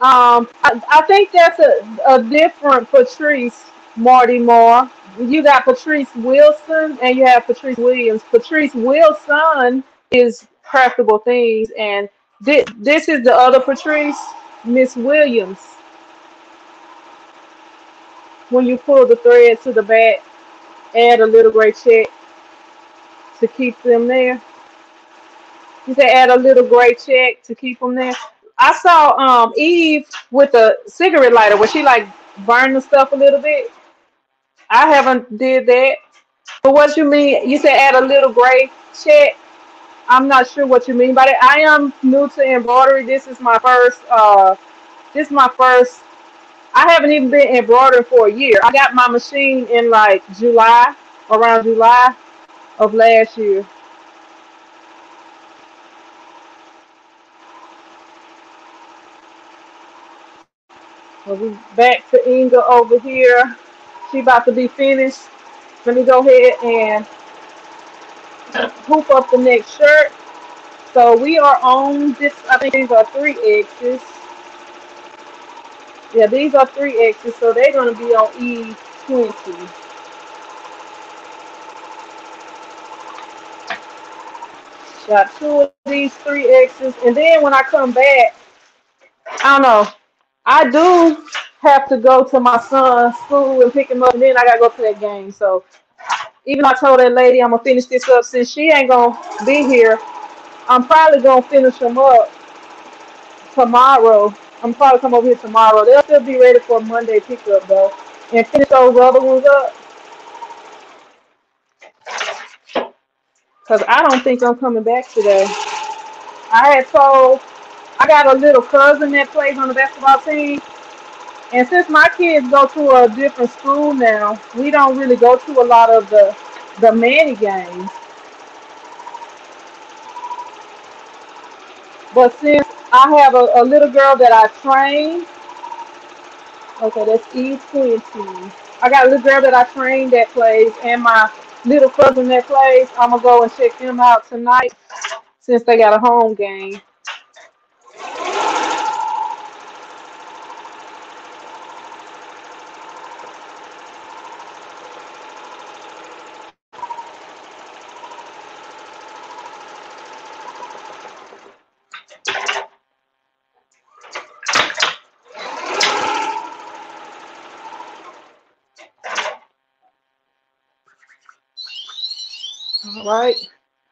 Um, I, I think that's a, a different Patrice Marty Moore. You got Patrice Wilson and you have Patrice Williams. Patrice Wilson is craftable things, and thi- this is the other Patrice, Miss Williams. When you pull the thread to the back, add a little gray check to keep them there. You say add a little gray check to keep them there. I saw um Eve with a cigarette lighter where she like burned the stuff a little bit. I haven't did that. But what you mean? You said add a little gray check. I'm not sure what you mean by that. I am new to embroidery. This is my first. Uh, this is my first. I haven't even been embroidering for a year. I got my machine in like July, around July of last year. Well, we back to Inga over here. She about to be finished. Let me go ahead and hoop up the next shirt. So we are on this. I think these are three X's. Yeah, these are three X's. So they're gonna be on E20. Got two of these three X's, and then when I come back, I don't know. I do have to go to my son's school and pick him up, and then I gotta go to that game. So even I told that lady I'm gonna finish this up, since she ain't gonna be here, I'm probably gonna finish them up tomorrow. I'm probably come over here tomorrow. They'll still be ready for Monday pickup though, and finish those other ones up. Cause I don't think I'm coming back today. I had told I got a little cousin that plays on the basketball team, and since my kids go to a different school now, we don't really go to a lot of the the Manny games. But since I have a, a little girl that I train, okay, that's E20. I got a little girl that I train that plays, and my little cousin that plays. I'm gonna go and check them out tonight since they got a home game. All right.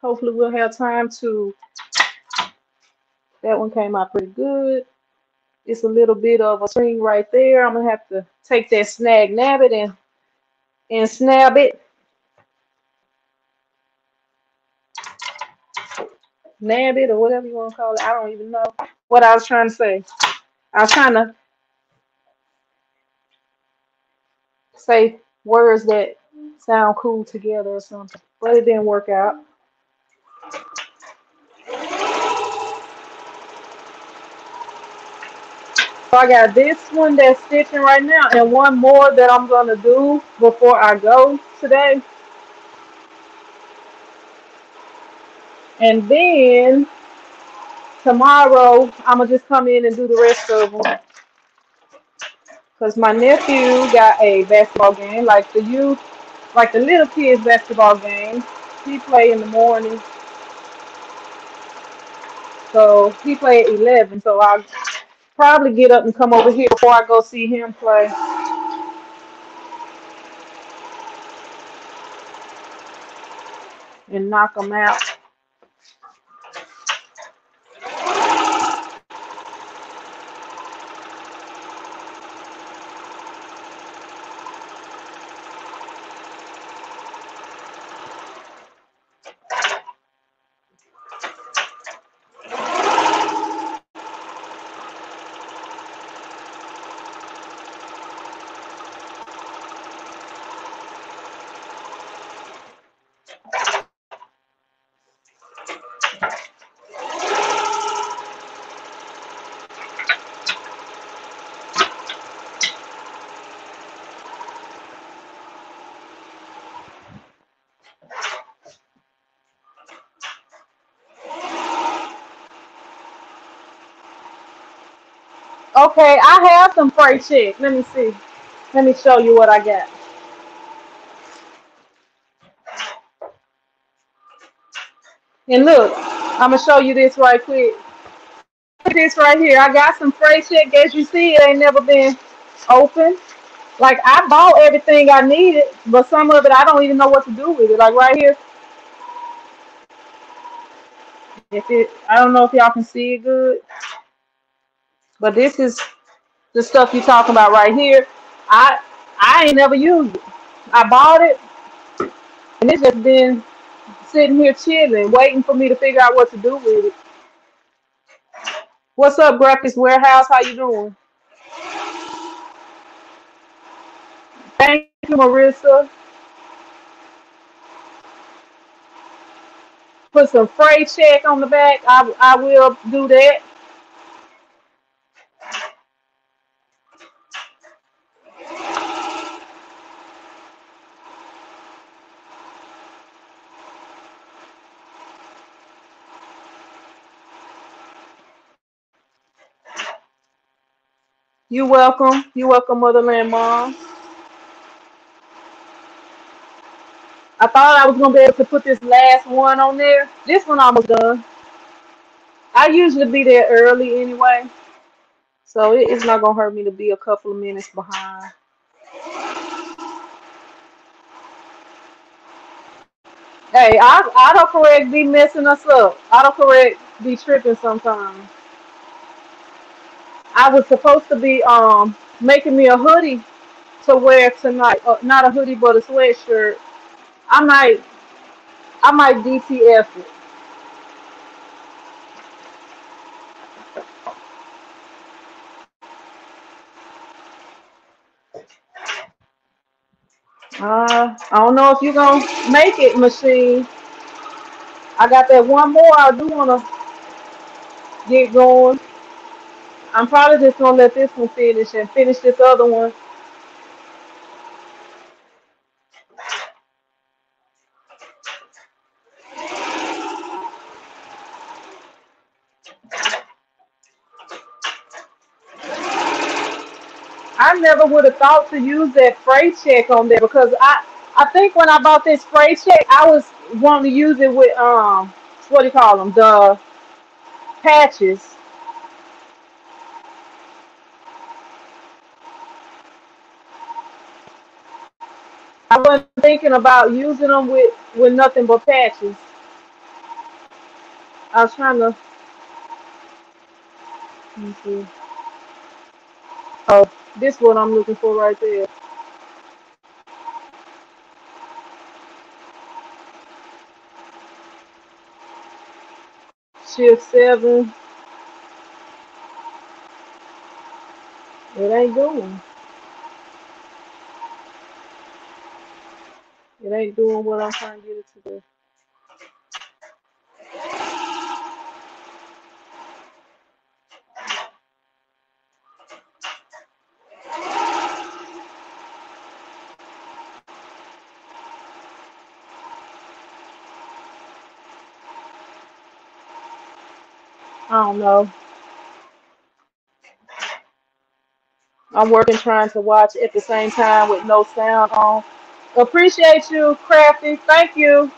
Hopefully we'll have time to. That one came out pretty good. It's a little bit of a string right there. I'm gonna have to take that snag nab it and and snap it, nab it, or whatever you want to call it. I don't even know what I was trying to say. I was trying to say words that sound cool together or something. But it didn't work out. So I got this one that's stitching right now and one more that I'm gonna do before I go today. And then tomorrow I'm gonna just come in and do the rest of them. Cause my nephew got a basketball game, like the youth, like the little kids basketball game. He play in the morning, so he play at eleven. So I'll probably get up and come over here before I go see him play and knock him out. Okay, I have some Fray Check. Let me see. Let me show you what I got. And look, I'm gonna show you this right quick. This right here. I got some Fray Check. As you see, it ain't never been open. Like I bought everything I needed, but some of it I don't even know what to do with it. Like right here, if it, I don't know if y'all can see it good, but this is the stuff you're talking about right here. I I ain't never used it. I bought it, and it's just been sitting here chilling, waiting for me to figure out what to do with it. What's up, Graphics Warehouse? How you doing? Thank you, Marissa. Put some Fray Check on the back. I I will do that. You welcome. You welcome, Motherland Mom. I thought I was gonna be able to put this last one on there. This one almost done. I usually be there early anyway, so it- it's not gonna hurt me to be a couple of minutes behind. Hey, I, autocorrect be messing us up. Autocorrect be tripping sometimes. I was supposed to be um making me a hoodie to wear tonight. Uh, not a hoodie, but a sweatshirt. I might, I might DTF it. Uh, I don't know if you're gonna make it, machine. I got that one more I do wanna get going. I'm probably just gonna let this one finish and finish this other one. I never would have thought to use that Fray Check on there because I I think when I bought this Fray Check, I was wanting to use it with um what do you call them the patches. Wasn't thinking about using them with with nothing but patches. I was trying to let me see. Oh, this one I'm looking for right there. Shift seven. It ain't going. It ain't doing what I'm trying to get it to do. I don't know. I'm working trying to watch at the same time with no sound on. Appreciate you, Crafty. Thank you.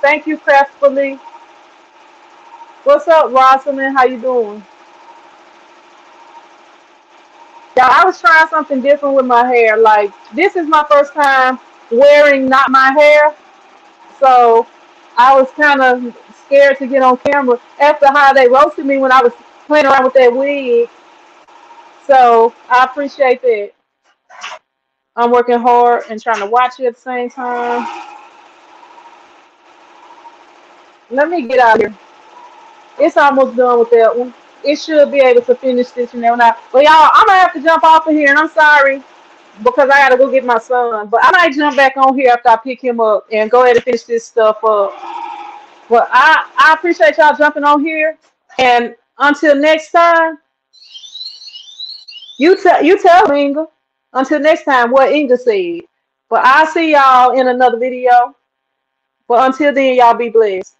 Thank you, Craftfully. What's up, Rosalind? How you doing? Yeah, I was trying something different with my hair. Like this is my first time wearing not my hair, so I was kind of scared to get on camera after how they roasted me when I was playing around with that wig. So I appreciate that. I'm working hard and trying to watch it at the same time. Let me get out of here. It's almost done with that one. It should be able to finish this and that out. But y'all, I'm gonna have to jump off of here, and I'm sorry because I gotta go get my son. But I might jump back on here after I pick him up and go ahead and finish this stuff up. But I I appreciate y'all jumping on here, and until next time, you tell you tell Inga. Until next time, what Inga said. But I'll see y'all in another video. But until then, y'all be blessed.